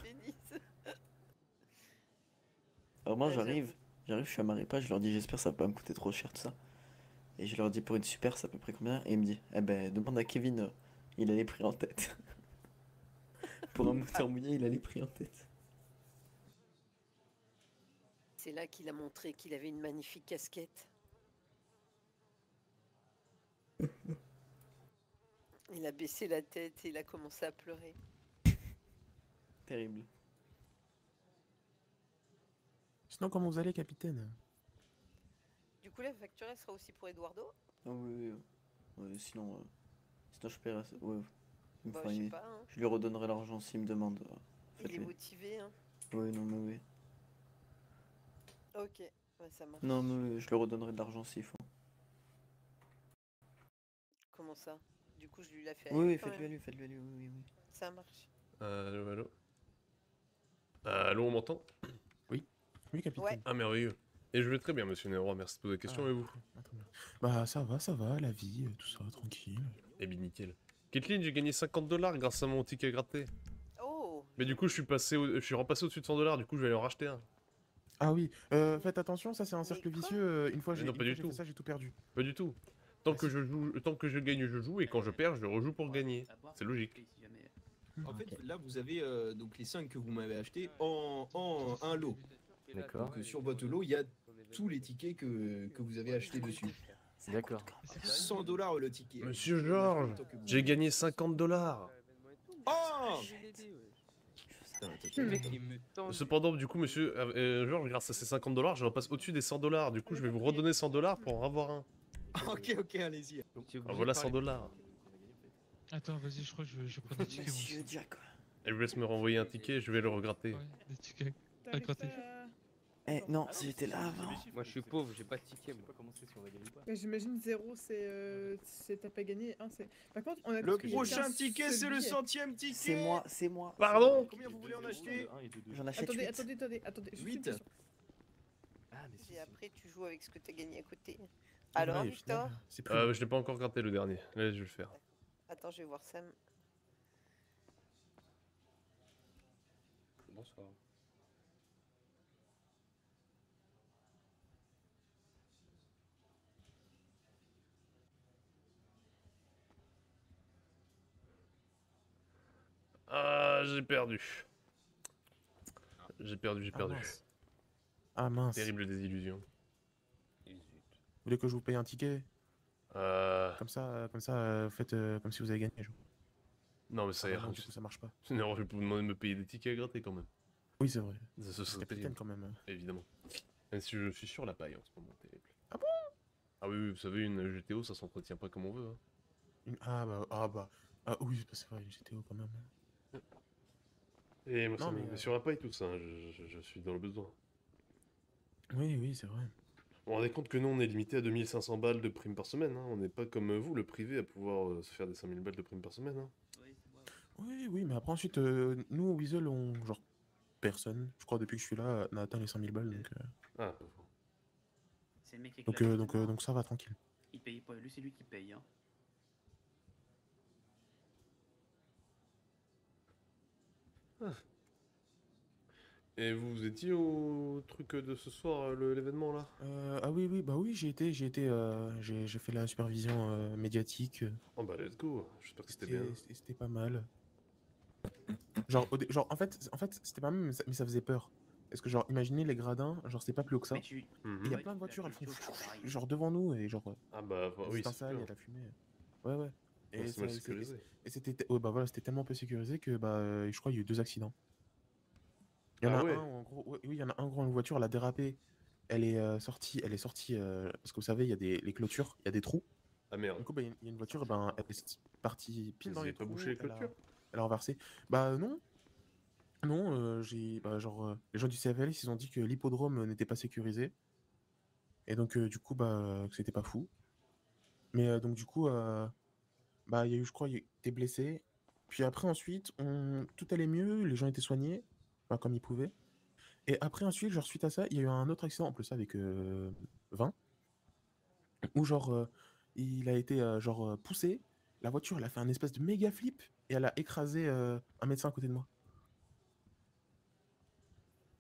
Alors moi Ouais, j'arrive, j'arrive, je suis à Maripa, je leur dis j'espère que ça va pas me coûter trop cher tout ça. Et je leur dis pour une super c'est à peu près combien? Et il me dit eh ben demande à Kevin, euh, il a les prix en tête. pour un moteur mouillé il a les prix en tête. C'est là qu'il a montré qu'il avait une magnifique casquette. Il a baissé la tête et il a commencé à pleurer. Terrible. Sinon, comment vous allez, capitaine? Du coup, la facture, elle sera aussi pour Eduardo? Ah oui, oui, oui. Ouais, sinon, euh, sinon je paierai ça. Ouais. Il me Bah, fera je sais une- pas, hein. Je lui redonnerai l'argent s'il me demande. euh, Il est motivé, hein. Oui, non mais oui. Ok, ouais, ça marche. Non mais oui, je lui redonnerai de l'argent s'il faut. Comment ça? Du coup, je lui l'ai fait à Oui, oui, faites-le à lui, faites-le à lui, oui, oui, oui. Ça marche. Allô, allô? Allô, on m'entend? Oui, capitaine. Ouais. Ah, merveilleux. Et je vais très bien, monsieur Nero, merci de poser la question, Ah. et vous? Ah. Bah, ça va, ça va, la vie, euh, tout ça, tranquille. Eh bien, nickel. Kathleen, j'ai gagné 50 dollars grâce à mon ticket gratté. Oh Mais du coup, je suis passé, au- je suis repassé au-dessus de 100 dollars, du coup, je vais aller en racheter un. Ah oui, euh, faites attention, ça c'est un cercle vicieux. euh, Une fois j'ai fait ça, j'ai tout perdu. Pas du tout. Tant Ah, que je joue, tant que je gagne, je joue, et quand je perds, je rejoue pour gagner. C'est logique. En fait, là, vous avez euh, donc les 5 que vous m'avez achetés en, en un lot. D'accord. Donc, sur votre lot, il y a tous les tickets que, que vous avez achetés dessus. D'accord. 100 dollars le ticket. Monsieur Georges, j'ai gagné 50 dollars. Oh Cependant, du coup, monsieur euh, euh, Georges, grâce à ces 50 dollars, je repasse au-dessus des 100 dollars. Du coup, je vais vous redonner 100 dollars pour en avoir un. Ok, ok, allez-y. Voilà 100 dollars. Attends, vas-y, je crois que je vais, je vais prendre des tickets. moi aussi. Monsieur Jack. Elle vous laisse me renvoyer un ticket, je vais le regratter. Ouais, des tickets à T'arrives gratter. Eh non, j'étais là avant. Moi je suis pauvre, j'ai pas de ticket. Je sais pas commencer si on va gagner ou pas. Ouais, J'imagine 0 c'est euh, c'est t'as pas gagné, 1 c'est. Par contre, on a Le prochain 15 ticket, c'est le centième ticket. C'est moi, c'est moi. Pardon Combien vous voulez en acheter. J'en achète Attendez, 8. attendez, attendez, attendez. juste une Huit. question. Ah, mais si, Et si. après, tu joues avec ce que t'as gagné à côté. Ah, Alors, Victor. Euh, je l'ai pas encore gratté le dernier. Là, je vais le faire. Attends, je vais voir Sam. Bonsoir. Ah, j'ai perdu. J'ai perdu, j'ai Ah, perdu. mince. Ah mince. Terrible désillusion. Vous voulez que je vous paye un ticket? Euh... Comme ça, euh, comme ça, euh, faites euh, comme si vous avez gagné. je- Non, mais ça Ah, ira. non, du coup, ça marche pas. Non, je vais vous demander de me payer des tickets à gratter quand même. Oui, c'est vrai. Ça, ce serait Capitaine quand même. Évidemment. Même si je suis sur la paille en ce moment, terrible. Ah bon? Ah oui, oui, vous savez, une GTO, ça s'entretient pas comme on veut. hein. Une- Ah bah, ah bah. Ah oui, c'est vrai, une GTO quand même. Et moi, Non, mais, euh, sur un paille tout ça, hein, je, je- je suis dans le besoin. Oui, oui, c'est vrai. Vous vous rendez compte que nous, on est limité à 2500 balles de primes par semaine, hein. On n'est pas comme vous, le privé, à pouvoir euh, se faire des 5000 balles de primes par semaine, hein. Oui, oui, mais après, ensuite, euh, nous, au Weasel, on. Genre, personne, je crois, depuis que je suis là, n'a atteint les 5000 balles. Donc, euh, Ah, C'est le mec qui donc, euh, donc, euh, justement. donc ça va, tranquille. Il paye pas, lui c'est lui qui paye. Hein. Et vous, vous étiez au truc de ce soir, euh, l'événement là? Euh, ah oui, oui, bah oui, j'ai été, j'ai été, euh, j'ai j'ai fait la supervision euh, médiatique. euh, Oh bah let's go, j'espère que c'était bien. C'était pas mal. Genre, genre en fait, en fait c'était pas mal, mais ça, mais ça faisait peur. Parce que, genre, imaginez les gradins, genre, c'était pas plus haut que ça. Et il y a Mhm. plein de voitures, elles font genre devant nous et genre. Ah bah, bah, oui, c'est il y a de la fumée. Ouais, ouais. Et sécurisé. Et c'était, bah voilà, c'était tellement peu sécurisé que bah, euh, je crois qu'il y a eu deux accidents. Il y en Ah a ouais. un en gros, oui, il y en a un gros, une voiture, elle a dérapé. Elle est euh, sortie, elle est sortie euh, parce que vous savez, il y a des les clôtures, il y a des trous. Ah merde. Du coup, bah, il y a- il y, a une voiture, ben, elle est partie pile dans les trous, bouché les elle a- clôtures? Elle a renversé. Bah non. Non, euh, j'ai, bah, genre, euh, les gens du CFLS, ils ont dit que l'hippodrome n'était pas sécurisé. Et donc, euh, du coup, bah, que c'était pas fou. Mais donc, du coup, bah, il y a eu, je crois, des blessés. Puis après, ensuite, on... tout allait mieux, les gens étaient soignés, bah, comme ils pouvaient. Et après, ensuite, genre, suite à ça, il y a eu un autre accident, en plus, avec euh, 20, où, genre, euh, il a été, euh, genre, euh, poussé. La voiture, elle a fait un espèce de méga flip et elle a écrasé euh, un médecin à côté de moi.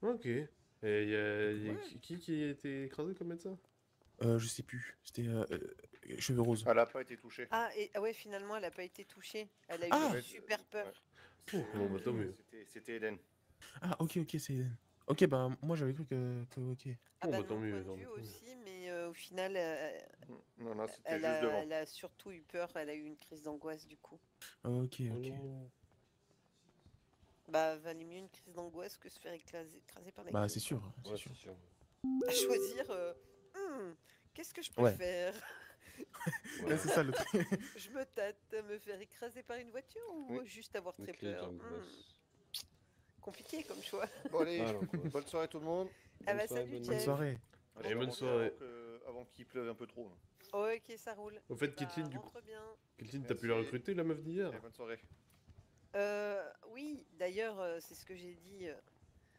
Ok. Et il y a, y a Ouais. qui- qui qui a été écrasé comme médecin? Euh, je sais plus, c'était euh, euh, cheveux roses. Elle a pas été touchée. Ah, et ah ouais, finalement, elle a pas été touchée. Elle a eu Ah super peur. Oh, bon, bah, tant mieux. C'était- Eden. Ah, ok, ok, c'est. Ok, bah, moi j'avais cru que. que- ok. Ah Bon, bah bah, tant mieux, aussi, mais euh, au final, euh, Non, non, c'était elle, juste a, devant. elle a surtout eu peur. Elle a eu une crise d'angoisse du coup. Ok, ok. Bah, valait mieux une crise d'angoisse que se faire écraser, écraser par la Bah, c'est sûr, c'est Ouais, sûr. sûr. À choisir, euh, Hmm, qu'est-ce que je Ouais. préfère Ouais, c'est ça le truc. Je me tâte à me faire écraser par une voiture ou juste avoir très crise peur? Hmm. Compliqué comme choix. Bon, allez, Ah, bonne soirée tout le monde. Ah bah Bonne soirée, salut bonne soirée. Allez, bonne soirée. Avant, que- avant qu'il pleuve un peu trop. Ok, ça roule. Au fait, Bah, Kathleen, du coup. Kathleen, t'as pu la recruter, la meuf d'hier? Bonne soirée. Euh, oui, d'ailleurs, euh, c'est ce que j'ai dit. euh,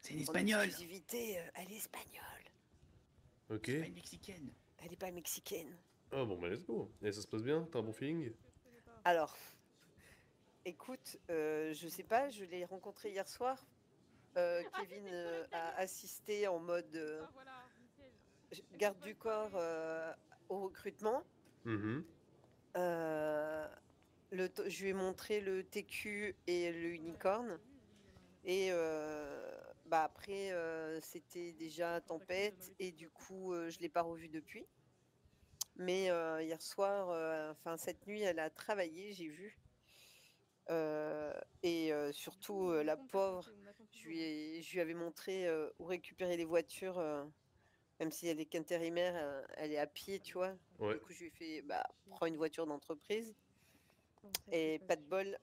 C'est espagnole exclusivité, euh, elle est espagnole. Ok. C'est pas une mexicaine Elle est pas mexicaine. Ah bon, bah let's go. Et ça se passe bien T'as un bon feeling? Alors, écoute, euh, je sais pas, je l'ai rencontré hier soir. Euh, Kevin euh, a assisté en mode euh, garde du corps euh, au recrutement. Le to- je lui ai montré le TQ et le unicorn. Et euh, bah après, euh, c'était déjà tempête et du coup, euh, je l'ai pas revu depuis. Mais euh, hier soir, euh, enfin cette nuit, elle a travaillé, j'ai vu. Euh, et euh, surtout, euh, la pauvre, je lui, ai- je lui avais montré euh, où récupérer les voitures, euh, même si elle est qu'intérimaire, elle est à pied, tu vois. Ouais. Du coup, je lui ai fait, bah, prends une voiture d'entreprise. Et pas de bol.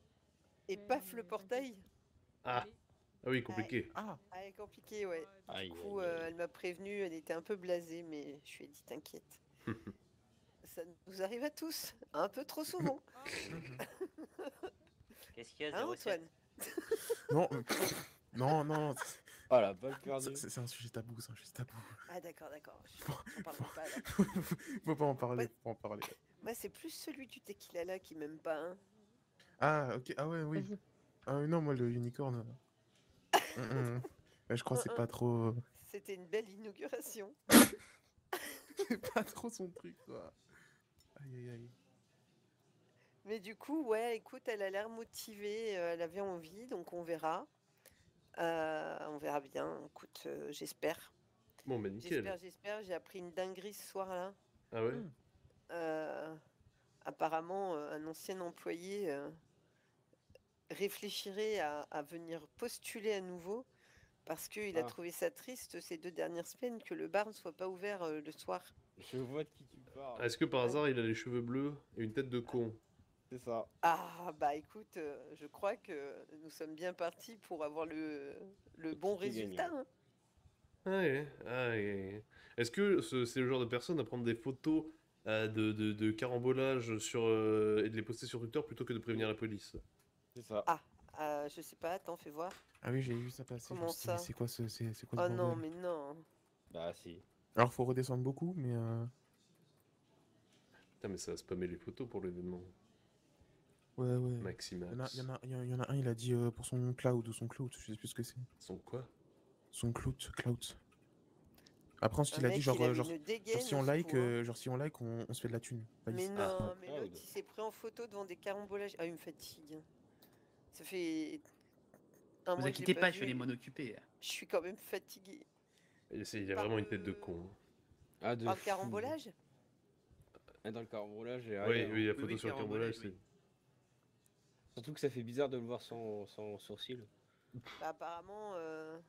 Et paf, le portail. Ah Ah oui, compliqué. Ah Ah, compliqué, ouais. Aïe, Du coup, aïe, euh, elle m'a prévenu, elle était un peu blasée, mais je lui ai dit, t'inquiète. Ça nous arrive à tous, un peu trop souvent. Qu'est-ce qu'il y a, Hein, 07? Antoine? Non, euh, non, non. c'est- Oh la balle ça- perdue. C'est un sujet tabou, c'est un sujet tabou. Ah, d'accord, d'accord. Je- pas, là. Faut pas en parler, faut pas en parler. Moi, c'est plus celui du tequila là qui m'aime pas. Hein. Ah, ok, ah ouais, oui. Ah oui, non, moi le unicorn. Je crois que c'est pas trop. euh, C'était une belle inauguration. C'est pas trop son truc, quoi. Aïe, aïe, aïe. Mais du coup, ouais, écoute, elle a l'air motivée, euh, elle avait envie, donc on verra. Euh, on verra bien, écoute, euh, j'espère. Bon, bah nickel. J'espère, j'espère. J'ai appris une dinguerie ce soir-là. Ah ouais? Euh, apparemment, euh, un ancien employé euh, réfléchirait à, à venir postuler à nouveau parce qu'il a Ah. trouvé ça triste ces deux dernières semaines que le bar ne soit pas ouvert euh, le soir. Je vois de qui tu parles. Est-ce que par hasard il a les cheveux bleus et une tête de con C'est ça. Ah bah écoute, euh, je crois que nous sommes bien partis pour avoir le, le bon résultat. hein. Ah ouais, ah ouais. Est-ce que ce- c'est le genre de personne à prendre des photos euh, de, de, de carambolage sur, euh, et de les poster sur Twitter plutôt que de prévenir la police? C'est ça. Ah, euh, je sais pas, attends, fais voir. Ah oui, j'ai vu ça passer. Comment ça C'est quoi ce, c'est, quoi Oh ce non, bordel mais non. Bah si. Alors faut redescendre beaucoup, mais euh... Putain, mais ça a spammé les photos pour l'événement. ouais ouais. Maximax. Il y en a, y en y en un, il a dit euh, pour son cloud ou son cloud, je sais plus ce que c'est. Son quoi? Son cloud, cloud. Après ensuite il a dit genre, euh, genre, si on like, euh, genre si on like, on, on se fait de la thune. Pas Mais dit- non, Ah. mais l'autre il s'est pris en photo devant des carambolages. Ah, il me fatigue. Ça fait. Un Vous je inquiétez pas, je vu. vais les m'en occuper. Je suis quand même fatigué. Et Il a vraiment une tête de con. hein. Ah, de Par le fou. carambolage? Ah, dans le carambolage, j'ai Oui, rien. oui, la photo sur le carambolage, c'est. Surtout que ça fait bizarre de le voir sans, sans sourcil. Bah, apparemment. euh,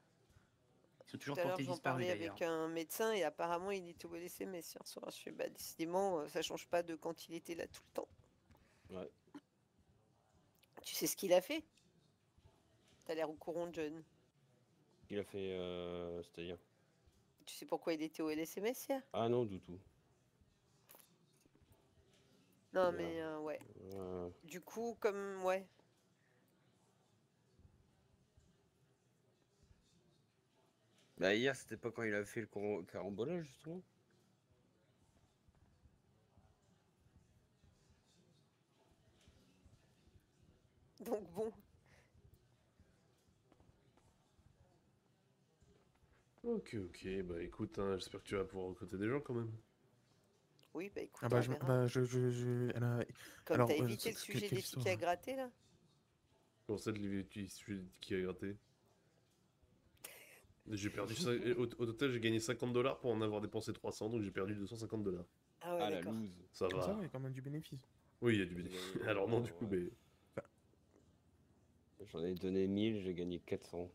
Ils sont toujours portés j'en disparus parlais avec un médecin et apparemment il était au LSMS hier soir. Je fais bah décidément euh, ça change pas de quand il était là tout le temps. Ouais. Tu sais ce qu'il a fait? T'as l'air au courant, John. Il a fait. Euh, C'est-à-dire? Tu sais pourquoi il était au LSMS hier? Ah non, du tout. Non mais euh, ouais. Euh, Du coup comme ouais. Bah, hier, c'était pas quand il a fait le carambolage, justement Donc bon. Ok, ok, bah écoute, hein, j'espère que tu vas pouvoir recruter des gens quand même. Oui bah écoute. Ah bah on je, verra. bah, je, je, je- elle a- Comme alors, t'as euh, évité le sujet des tickets à gratter là Comment ça, de l'évi- celui qui a gratté J'ai perdu. ça- Au, au total, j'ai gagné 50 dollars pour en avoir dépensé 300, donc j'ai perdu 250 dollars. Ah ouais Ah, la. Ça Ça va. va, il y a quand même du bénéfice. Oui, il y a du bénéfice. Alors non, du coup, mais. J'en ai donné 1000, j'ai gagné 400.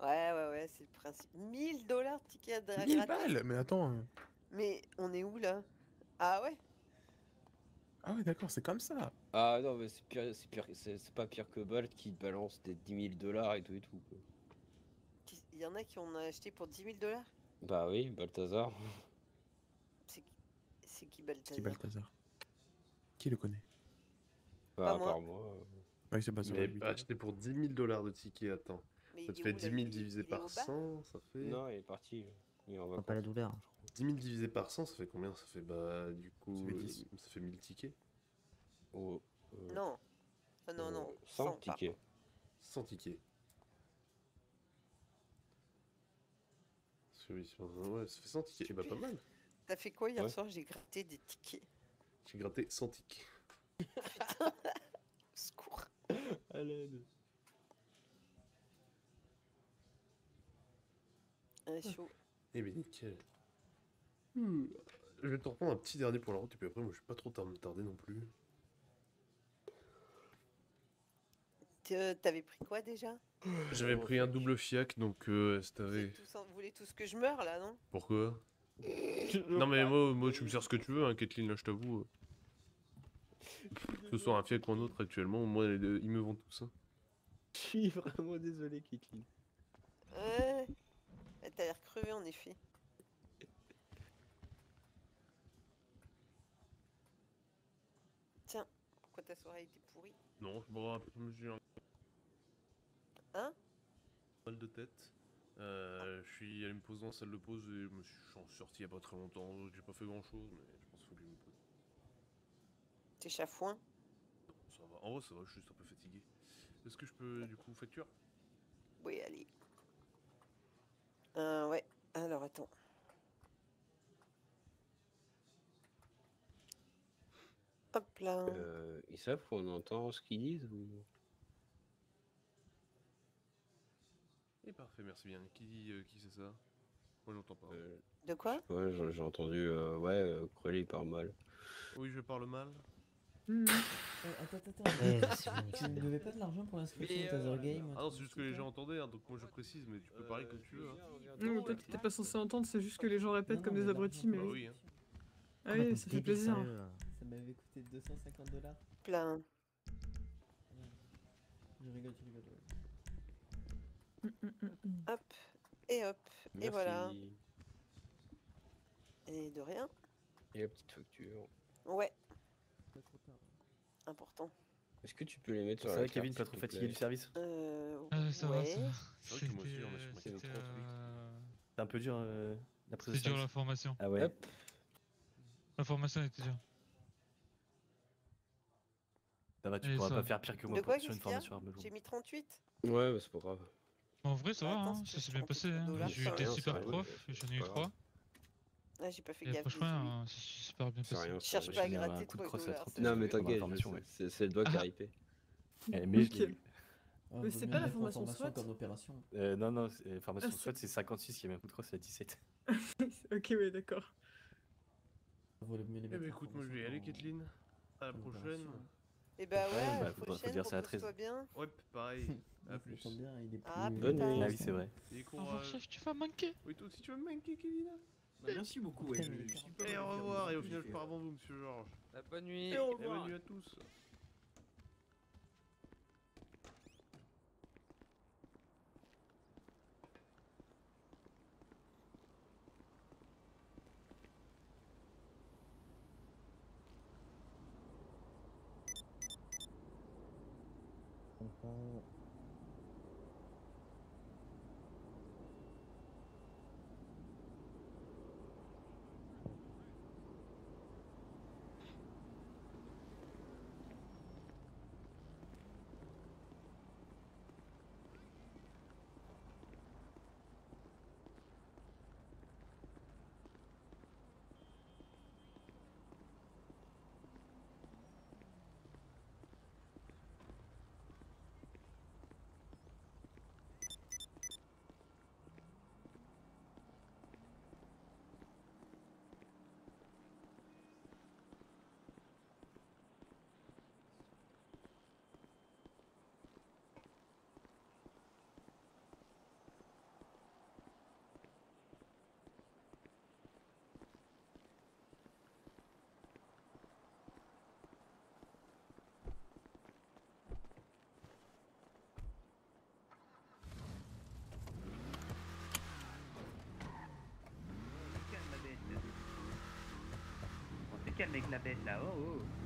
Ouais ouais ouais c'est le principe. 1000 dollars de tickets à dra- 1000 gratter. balles Mais attends. euh, Mais on est où là? Ah ouais Ah ouais d'accord, c'est comme ça. Ah non, mais c'est pire, c'est pire, c'est c'est pas pire que Bolt qui balance des 10 000 dollars et tout et tout. Il y en a qui en ont acheté pour 10 000 dollars? Bah oui, Balthazar. C'est qui, c'est qui Balthazar? Qui Balthazar? Qui le connaît? Bah, Pas à moi. part moi. Euh. Ouais, c'est pas ça. Mais lui, acheter pour 10 000 dollars de tickets, attends. Mais ça il te fait où, 10 là 000 Il est- divisé il par bar 100, ça fait. Non, il est parti. Il est en Prends pas la douleur. 10 000 divisé par 100, ça fait combien? Ça fait bah du coup. Ça fait euh, 10. Ça fait 1000 tickets. Oh, euh, Non. Ah non, euh, non. 100 pardon. tickets. 100 tickets. Parce que oui, sur- ouais, ça fait 100 tickets. Et bah pas mal. T'as fait quoi hier Ouais. soir? J'ai gratté des tickets. J'ai gratté 100 tickets. Secours. À l'aide. Un chaud. Eh ben nickel. Hmm. Je vais te reprendre un petit dernier pour la route et puis après moi je vais pas trop me tarder non plus. Euh, T'avais pris quoi déjà? J'avais pris un double fiac donc euh, si t'avais... Tous en- Vous voulez tous que je meure là, non? Pourquoi? Non mais moi, moi tu me sers ce que tu veux hein Kathleen là je t'avoue. Que ce soit un fiac ou un autre actuellement, moi les deux, ils me vont tous. hein. Je suis vraiment désolé, Kiki. Ouais. T'as l'air crevé en effet. Tiens, pourquoi ta soirée était pourrie? Non, je me rappelle, j'ai un Hein? mal de tête. Euh, je suis allé me poser dans la salle de pause et je me suis sorti il y a pas très longtemps. donc J'ai pas fait grand chose mais je pense qu'il faut que je me chafouin Ça va. En vrai ça va, je suis juste un peu fatigué. Est-ce que je peux du coup facture? Oui, allez. Euh, ouais. Alors attends. Hop là. Euh, ils savent qu'on entend ce qu'ils disent ou... Et parfait, merci bien. Qui dit euh, qui c'est ça? Moi j'entends pas. De quoi? Ouais, j'ai entendu, euh, ouais, euh, Crowley parle mal. Oui, je parle mal. Euh, attends, attends, attends. Eh, tu ne devais pas de l'argent pour l'inscription au Tether Game Ah non, c'est juste que les gens entendaient, hein, donc moi je précise, mais tu peux parler comme tu veux. Hein. Non, toi t'étais pas censé entendre, c'est juste que les gens répètent comme des abrutis, mais. Bah oui. Hein. Ah oui, ça fait plaisir. Ça m'avait coûté 250 dollars. Plein. Je rigole, je rigole. Hop, et hop, et Merci. voilà. Et de rien. Et la petite facture. Ouais. Important. Est-ce que tu peux les mettre sur Ça la va, Kevin, carte, pas trop fatigué du service Euh. Ah, ça va, ouais. ça va. C'est vrai que moi aussi, C'était, on a sur euh, euh, C'est un peu dur euh, la prise de C'était dur la formation. Ah ouais. Hop. La formation était dure. Ça va, tu Et pourras ça. pas faire pire que moi De pour- quoi sur une formation. J'ai mis 38 Ouais, bah, c'est pas grave. En vrai, ça va, hein, c'est ça s'est bien 38 passé. hein. J'ai eu ça des super ça profs, j'en ai eu pas trois. grave. Ah, j'ai pas fait gaffe. franchement, euh, c'est super bien passé. rien, Cherche pas à gratter trop crosse à dollars. 30 c'est Non, mais t'inquiète, c'est- ouais. le doigt qui a Ah. hypé. Eh, mais Ah, Mais c'est pas la formation SWAT qu'en opération. Euh, non, non, c'est- formation Ah, c'est- SWAT c'est 56, il y a même un coup de crosse à 17. ok, ouais, d'accord. Eh bah écoute, moi je vais y aller, Kathleen. À la prochaine. Et bah ouais, Ouais, à bah, la faut- dire ça à 13. repose-toi bien. Ouais, pareil. À plus. bien, il est Ah, plus- Bonne nuit. Ah oui, c'est vrai. Au revoir, chef, tu vas manquer. Oui, toi aussi tu vas manquer, Kevin. Bah, merci beaucoup. ouais, je- je Et au revoir, et au final je pars avant vous, monsieur Georges. La bonne nuit. Et bonne nuit à tous. Calme la bête. On se calme avec la bête là, oh oh.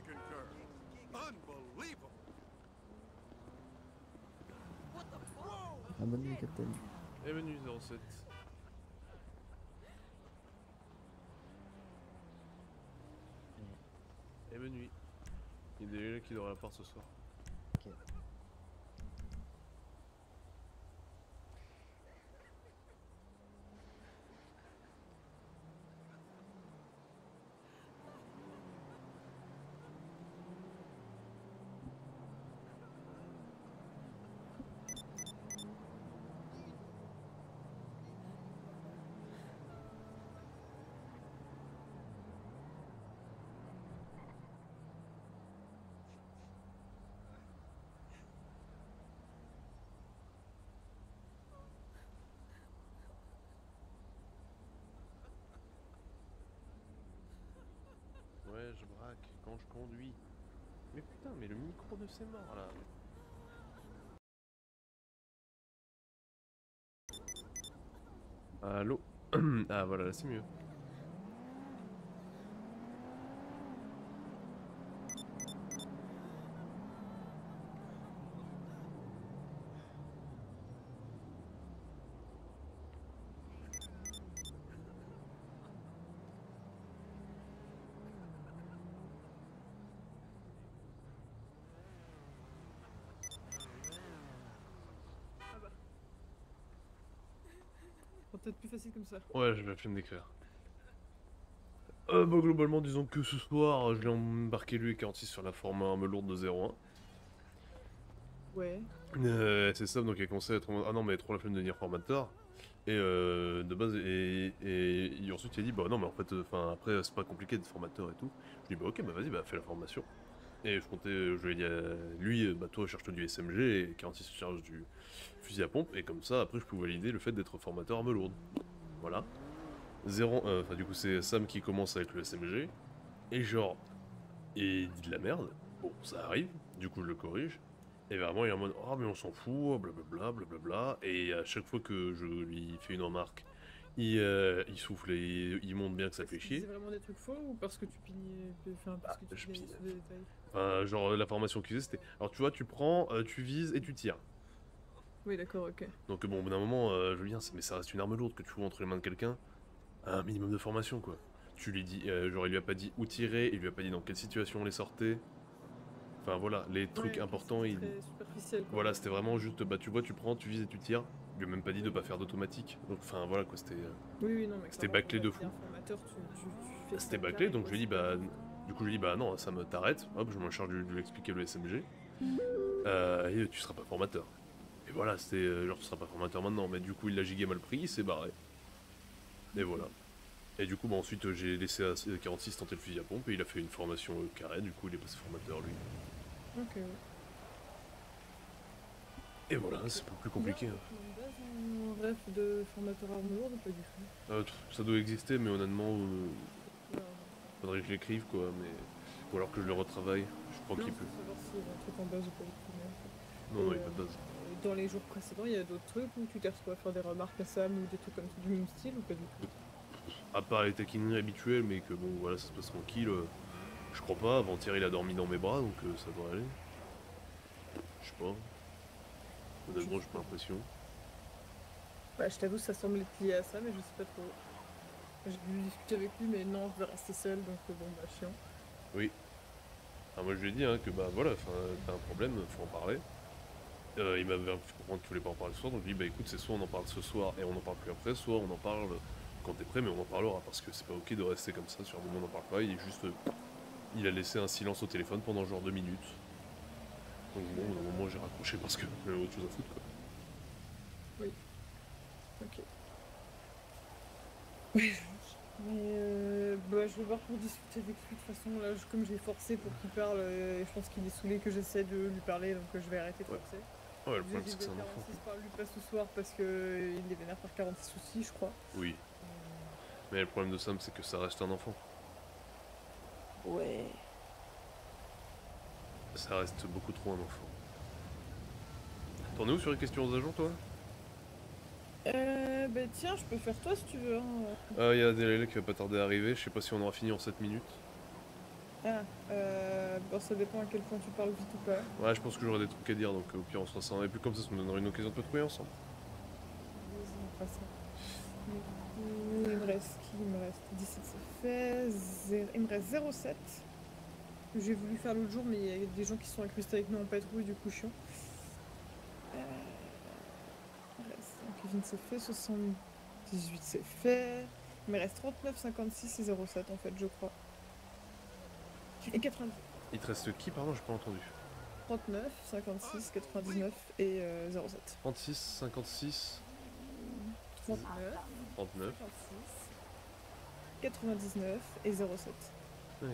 I concur. Unbelievable. Ah, bonne nuit, Captain. Bienvenue 07. Et bonne nuit. Il y a des gens qui devraient la part ce soir. Ok. Quand je conduis. Mais putain, mais le micro de c'est mort là. Allô? Ah voilà, là c'est mieux. Oh, Peut-être plus facile comme ça. Ouais, j'ai la flemme d'écrire. Euh, bah, globalement, disons que ce soir, je l'ai embarqué lui et 46 sur la forme arme lourde de 0-1. Ouais. Euh, c'est ça, donc il a commencé à être Ah non, mais trop la flemme de devenir formateur. Et euh, de base, et, et, et ensuite il a dit Bah non, mais en fait, enfin après, c'est pas compliqué d'être formateur et tout. Je lui ai dit Bah ok, bah vas-y, bah fais la formation. Et je comptais, je lui ai dit à lui, bah toi, cherche-toi du SMG et 46 se charge du fusil à pompe. Et comme ça, après, je pouvais valider le fait d'être formateur arme lourde. Voilà. Zéro, euh, enfin, du coup, c'est Sam qui commence avec le SMG. Et genre, il dit de la merde. Bon, ça arrive. Du coup, je le corrige. Et vraiment, il est en mode Ah, mais on s'en fout, blablabla, blablabla. Et à chaque fois que je lui fais une remarque, il, euh, il souffle et il montre bien que ça fait chier. C'est vraiment des trucs faux ou parce que tu pignais. Enfin, parce que tu je des détails Enfin, genre, la formation qu'il faisait, c'était Alors, tu vois, tu prends, euh, tu vises et tu tires. Oui, d'accord, ok. Donc, bon, au bout d'un moment, euh, je veux bien, c'est- mais ça reste une arme lourde que tu fous entre les mains de quelqu'un. Un minimum de formation, quoi. Tu lui dis, euh, genre, il lui a pas dit où tirer, il lui a pas dit dans quelle situation on les sortait. Enfin, voilà, les trucs Ouais, importants, il. Superficiel. Quoi. Voilà, c'était vraiment juste, bah, tu vois, tu prends, tu vises et tu tires. Il lui a même pas dit de pas faire d'automatique. Donc, enfin, voilà, quoi, c'était. euh, Oui, oui, non, mais C'était bâclé de fou. fais C'était bâclé, donc je lui ai dit, c'est- bah. Du coup, je lui dit, bah non, ça me t'arrête. Hop, je me charge de de lui expliquer le SMG. Euh, et tu seras pas formateur. Et voilà, c'était euh, genre, tu seras pas formateur maintenant. Mais du coup, il l'a giga mal pris, il s'est barré. Et voilà. Et du coup, bah, ensuite, euh, j'ai laissé à 46 tenter le fusil à pompe et il a fait une formation euh, carré. Du coup, il est passé formateur lui. Ok. Et voilà, c'est pas plus compliqué. hein. Rêve de formateur arme lourde ou pas du tout Euh, ça doit exister, mais honnêtement, euh, faudrait que je l'écrive quoi. Mais ou alors que je le retravaille. Je crois qu'il peut. savoir s'il y a un truc en base ou pas. Non, non, il n'y a pas de base. Dans les jours précédents, il y a d'autres trucs où tu t'es retrouvé à faire des remarques à Sam ou des trucs comme ça du même style ou pas du tout? À part les taquineries habituelles, mais que bon, voilà, ça se passe tranquille. euh, je crois pas. Avant-hier, il a dormi dans mes bras, donc euh, ça devrait aller. Je sais pas. Honnêtement, j'ai pas l'impression. Bah, je t'avoue, ça semble être lié à ça, mais je sais pas trop. J'ai voulu discuter avec lui, mais non, je vais rester seul, donc euh, bon, bah, chiant. Oui. Ah, moi, je lui ai dit hein, que bah voilà, enfin, t'as un problème, faut en parler. Euh, il m'avait fait comprendre qu'il voulait pas en parler ce soir, donc je lui ai dit bah écoute, c'est soit on en parle ce soir et on en parle plus après, soit on en parle quand t'es prêt, mais on en parlera parce que c'est pas ok de rester comme ça sur un moment on n'en parle pas. Il est juste. il a laissé un silence au téléphone pendant genre deux minutes. Donc bon, au bout d'un moment j'ai raccroché parce que j'avais autre chose à foutre quoi. Oui. Ok. Mais euh, bah, je vais voir pour discuter avec lui. De toute façon, là, je- comme j'ai forcé pour qu'il parle, euh, je pense qu'il est saoulé que j'essaie de lui parler, donc euh, je vais arrêter de forcer. Ouais, le problème c'est que c'est un enfant. 46 parle lui pas ce soir parce que euh, il est vénère par 46 aussi, je crois. Oui. Mais le problème de Sam c'est que ça reste un enfant. Ouais. Ça reste beaucoup trop un enfant. T'en es où sur les questions aux agents toi? Euh, bah tiens, je peux faire toi si tu veux. Hein. Ah, il y a Delaila qui va pas tarder à arriver, je sais pas si on aura fini en 7 minutes. Ah, euh, bon, ça dépend à quel point tu parles vite ou pas. Ouais, je pense que j'aurai des trucs à dire, donc au pire on se rassemble. Et puis comme ça, ça me donnera une occasion de te trouver ensemble. Vas-y, on fera ça. Du coup, il me reste qui Il me reste 17, c'est fait. Il me reste 07. Que j'ai voulu faire l'autre jour, mais il y a des gens qui sont incrustés avec nous en patrouille, du coup, chiant. Euh, il me reste- donc, Kevin, c'est fait. 78, c'est fait. Il me reste 39, 56 et 07, en fait, je crois. Et 90. Il te reste qui, pardon, j'ai pas entendu 39, 56, 99 et euh, 07. 36, 56, 39, 39. 56, 99 et 07. Ouais.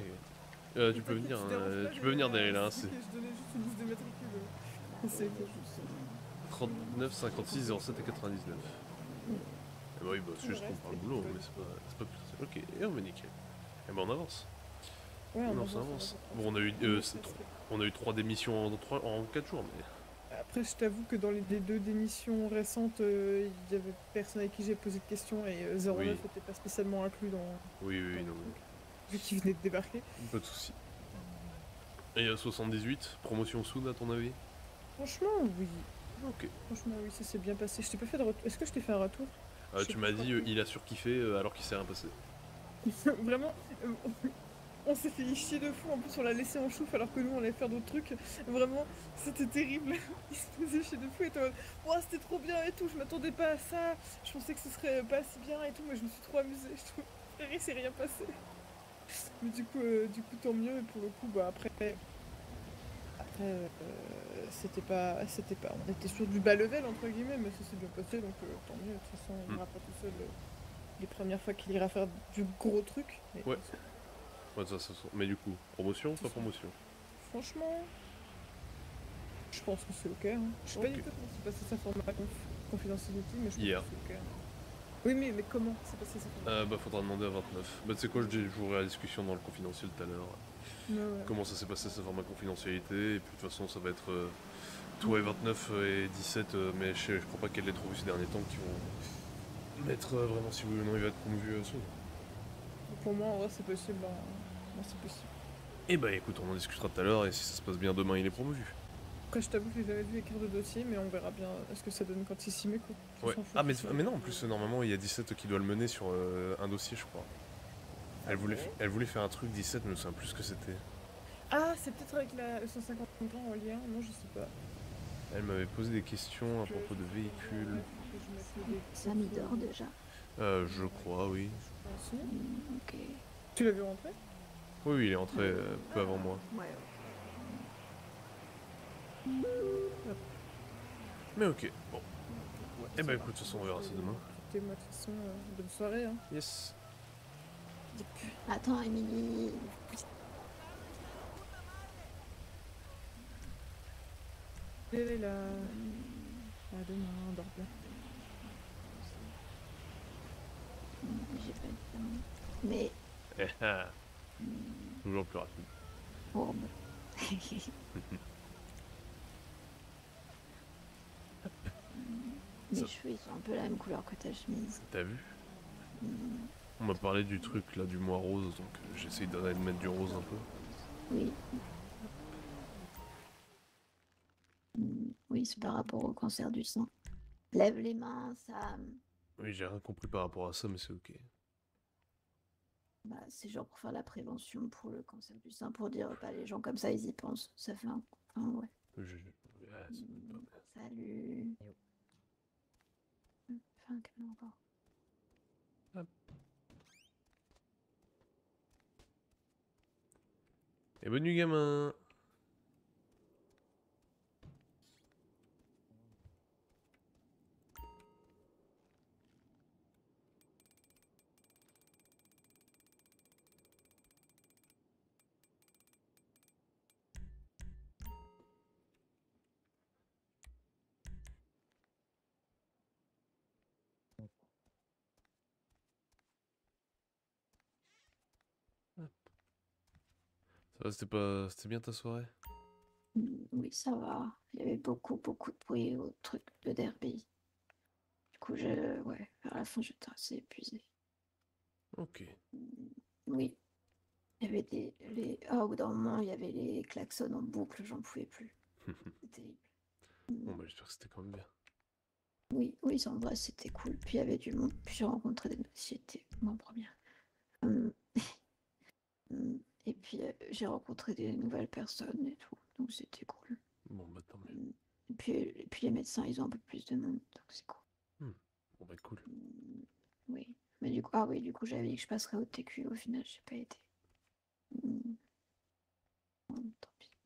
Euh, tu peux venir, euh, tu peux venir Delaila, hein, c'est Je donnais juste une liste de matricule. euh. C'est que 39, 56, 07 et 99. Eh bah oui, bah c'est juste qu'on parle boulot, mais c'est pas, c'est pas plus. Ok, et on va nickel. Et bah on avance. Non, ça avance. Bon, on a eu, euh, on a eu trois démissions en, trois, en 4 jours, mais. Après, je t'avoue que dans les, les deux démissions récentes, euh, il y avait personne avec qui j'ai posé de questions et euh, 09 Oui. n'était pas spécialement inclus dans. Oui, oui, non, vu qu'il venait de débarquer. pas de soucis. Et euh, 78, promotion Soon à ton avis? Franchement, oui. Ok. Franchement, oui, ça s'est bien passé. Je t'ai pas fait de retour. Est-ce que je t'ai fait un retour? Ah, tu m'as dit, euh, il a surkiffé euh, alors qu'il s'est rien passé. Vraiment, euh, on s'est fait chier de fou. En plus, on l'a laissé en chouf alors que nous, on allait faire d'autres trucs. Vraiment, c'était terrible. Il se faisait chier de fou et c'était trop bien et tout. Je m'attendais pas à ça. Je pensais que ce serait pas si bien et tout, mais je me suis trop amusée. Je trouve, s'est rien passé. Mais du coup, euh, du coup, tant mieux. Et pour le coup, bah après, après, euh, c'était pas, c'était pas. On était sur du bas level entre guillemets, mais ça s'est bien passé, donc euh, tant mieux. De toute façon, il Mm. ira pas tout seul. les premières fois qu'il ira faire du gros truc. mais Ouais. Ouais, ça, ça, ça- Mais du coup, promotion ou pas promotion Franchement, je pense que c'est ok. Hein. Je sais pas du tout comment s'est passé sa format conf- confidentiality, mais je pense Hier. que c'est ok. Oui, mais, mais comment s'est passé sa format euh, Bah, faudra demander à 29. Bah, tu sais quoi, je dis- j'ouvrirai la discussion dans le confidentiel tout à l'heure. Ouais, ouais. Comment ça s'est passé, ce format confidentialité? Et puis, de toute façon, ça va être euh, toi et 29 et 17, euh, mais je, sais- je crois pas qu'elle les trouve ces derniers temps qui vont mettre euh, vraiment si ou non il va être promu euh, Soon. Pour moi, en vrai, c'est possible. hein. Moi, c'est possible. Et bah, écoute, on en discutera tout à l'heure et si ça se passe bien demain, il est promu. Après, je t'avoue que j'ai jamais vu écrire de dossier, mais on verra bien ce que ça donne quand il s'y met. Quoi. Ouais. Ah, mais, mais non, en plus, normalement, il y a 17 qui doit le mener sur euh, un dossier, je crois. Elle voulait, f- elle voulait faire un truc 17, mais je me souviens plus ce que c'était. Ah, c'est peut-être avec la E 150 ans en lien Non, je sais pas. Elle m'avait posé des questions à propos de véhicules. Sam il dort déjà. Euh, je crois, oui. Ok. Tu l'as vu rentrer? Oui, oui, il est entré euh, peu avant moi. Ouais. Mais ok, bon. Eh ben écoute, de toute façon, on verra ça demain. Écoutez, moi, de toute façon, euh, bonne soirée. Hein. Yes. Attends, Émilie. Elle est là. À demain, dors bien. J'ai pas le temps. Mais. Toujours plus rapide. Fourbe. Mes Ça- cheveux ils sont un peu la même couleur que ta chemise. T'as vu Mm, On m'a parlé du truc là du mois rose, donc euh, j'essaye de mettre du rose un peu. Oui. Mm, Oui, c'est par rapport au cancer du sang. Lève les mains, Sam. Oui, j'ai rien compris par rapport à ça, mais c'est ok. Bah, c'est genre pour faire la prévention pour le cancer du sein, pour dire pas les gens comme ça, ils y pensent. Ça fait un. Enfin, ouais. Je- mal. Salut. Enfin, quel endroit Et bonne nuit, gamin Va, c'était pas... C'était bien ta soirée? Mm, Oui, ça va. Il y avait beaucoup, beaucoup de bruit au truc de derby. Du coup, je... ouais, vers la fin, j'étais assez épuisée. Ok. Oui. Il y avait des... Les... Ah, au bout d'un moment, il y avait les klaxons en boucle, j'en pouvais plus. C'était terrible. bon, bah j'espère que c'était quand même bien. Oui, oui, en vrai, c'était cool. Puis il y avait du monde. Puis j'ai rencontré des... C'était moi en première. Hum. Hum. Et puis euh, j'ai rencontré des nouvelles personnes et tout. Donc c'était cool. Bon, bah tant mieux. Et puis, et puis les médecins, ils ont un peu plus de monde. Donc c'est cool. Bon, bah cool. Oui. Mais du coup, ah oui, du coup, j'avais dit que je passerais au TQ. Au final, j'ai pas été. Bon, tant pis.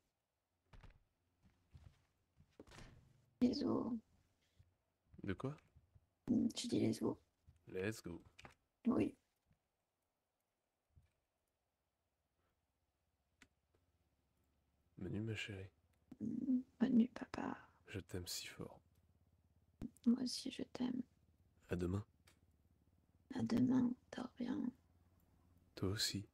Les os. De quoi? Tu dis les os. Let's go. Oui. Bonne nuit, ma chérie. Bonne nuit, papa. Je t'aime si fort. Moi aussi, je t'aime. À demain. À demain. Dors bien. Toi aussi.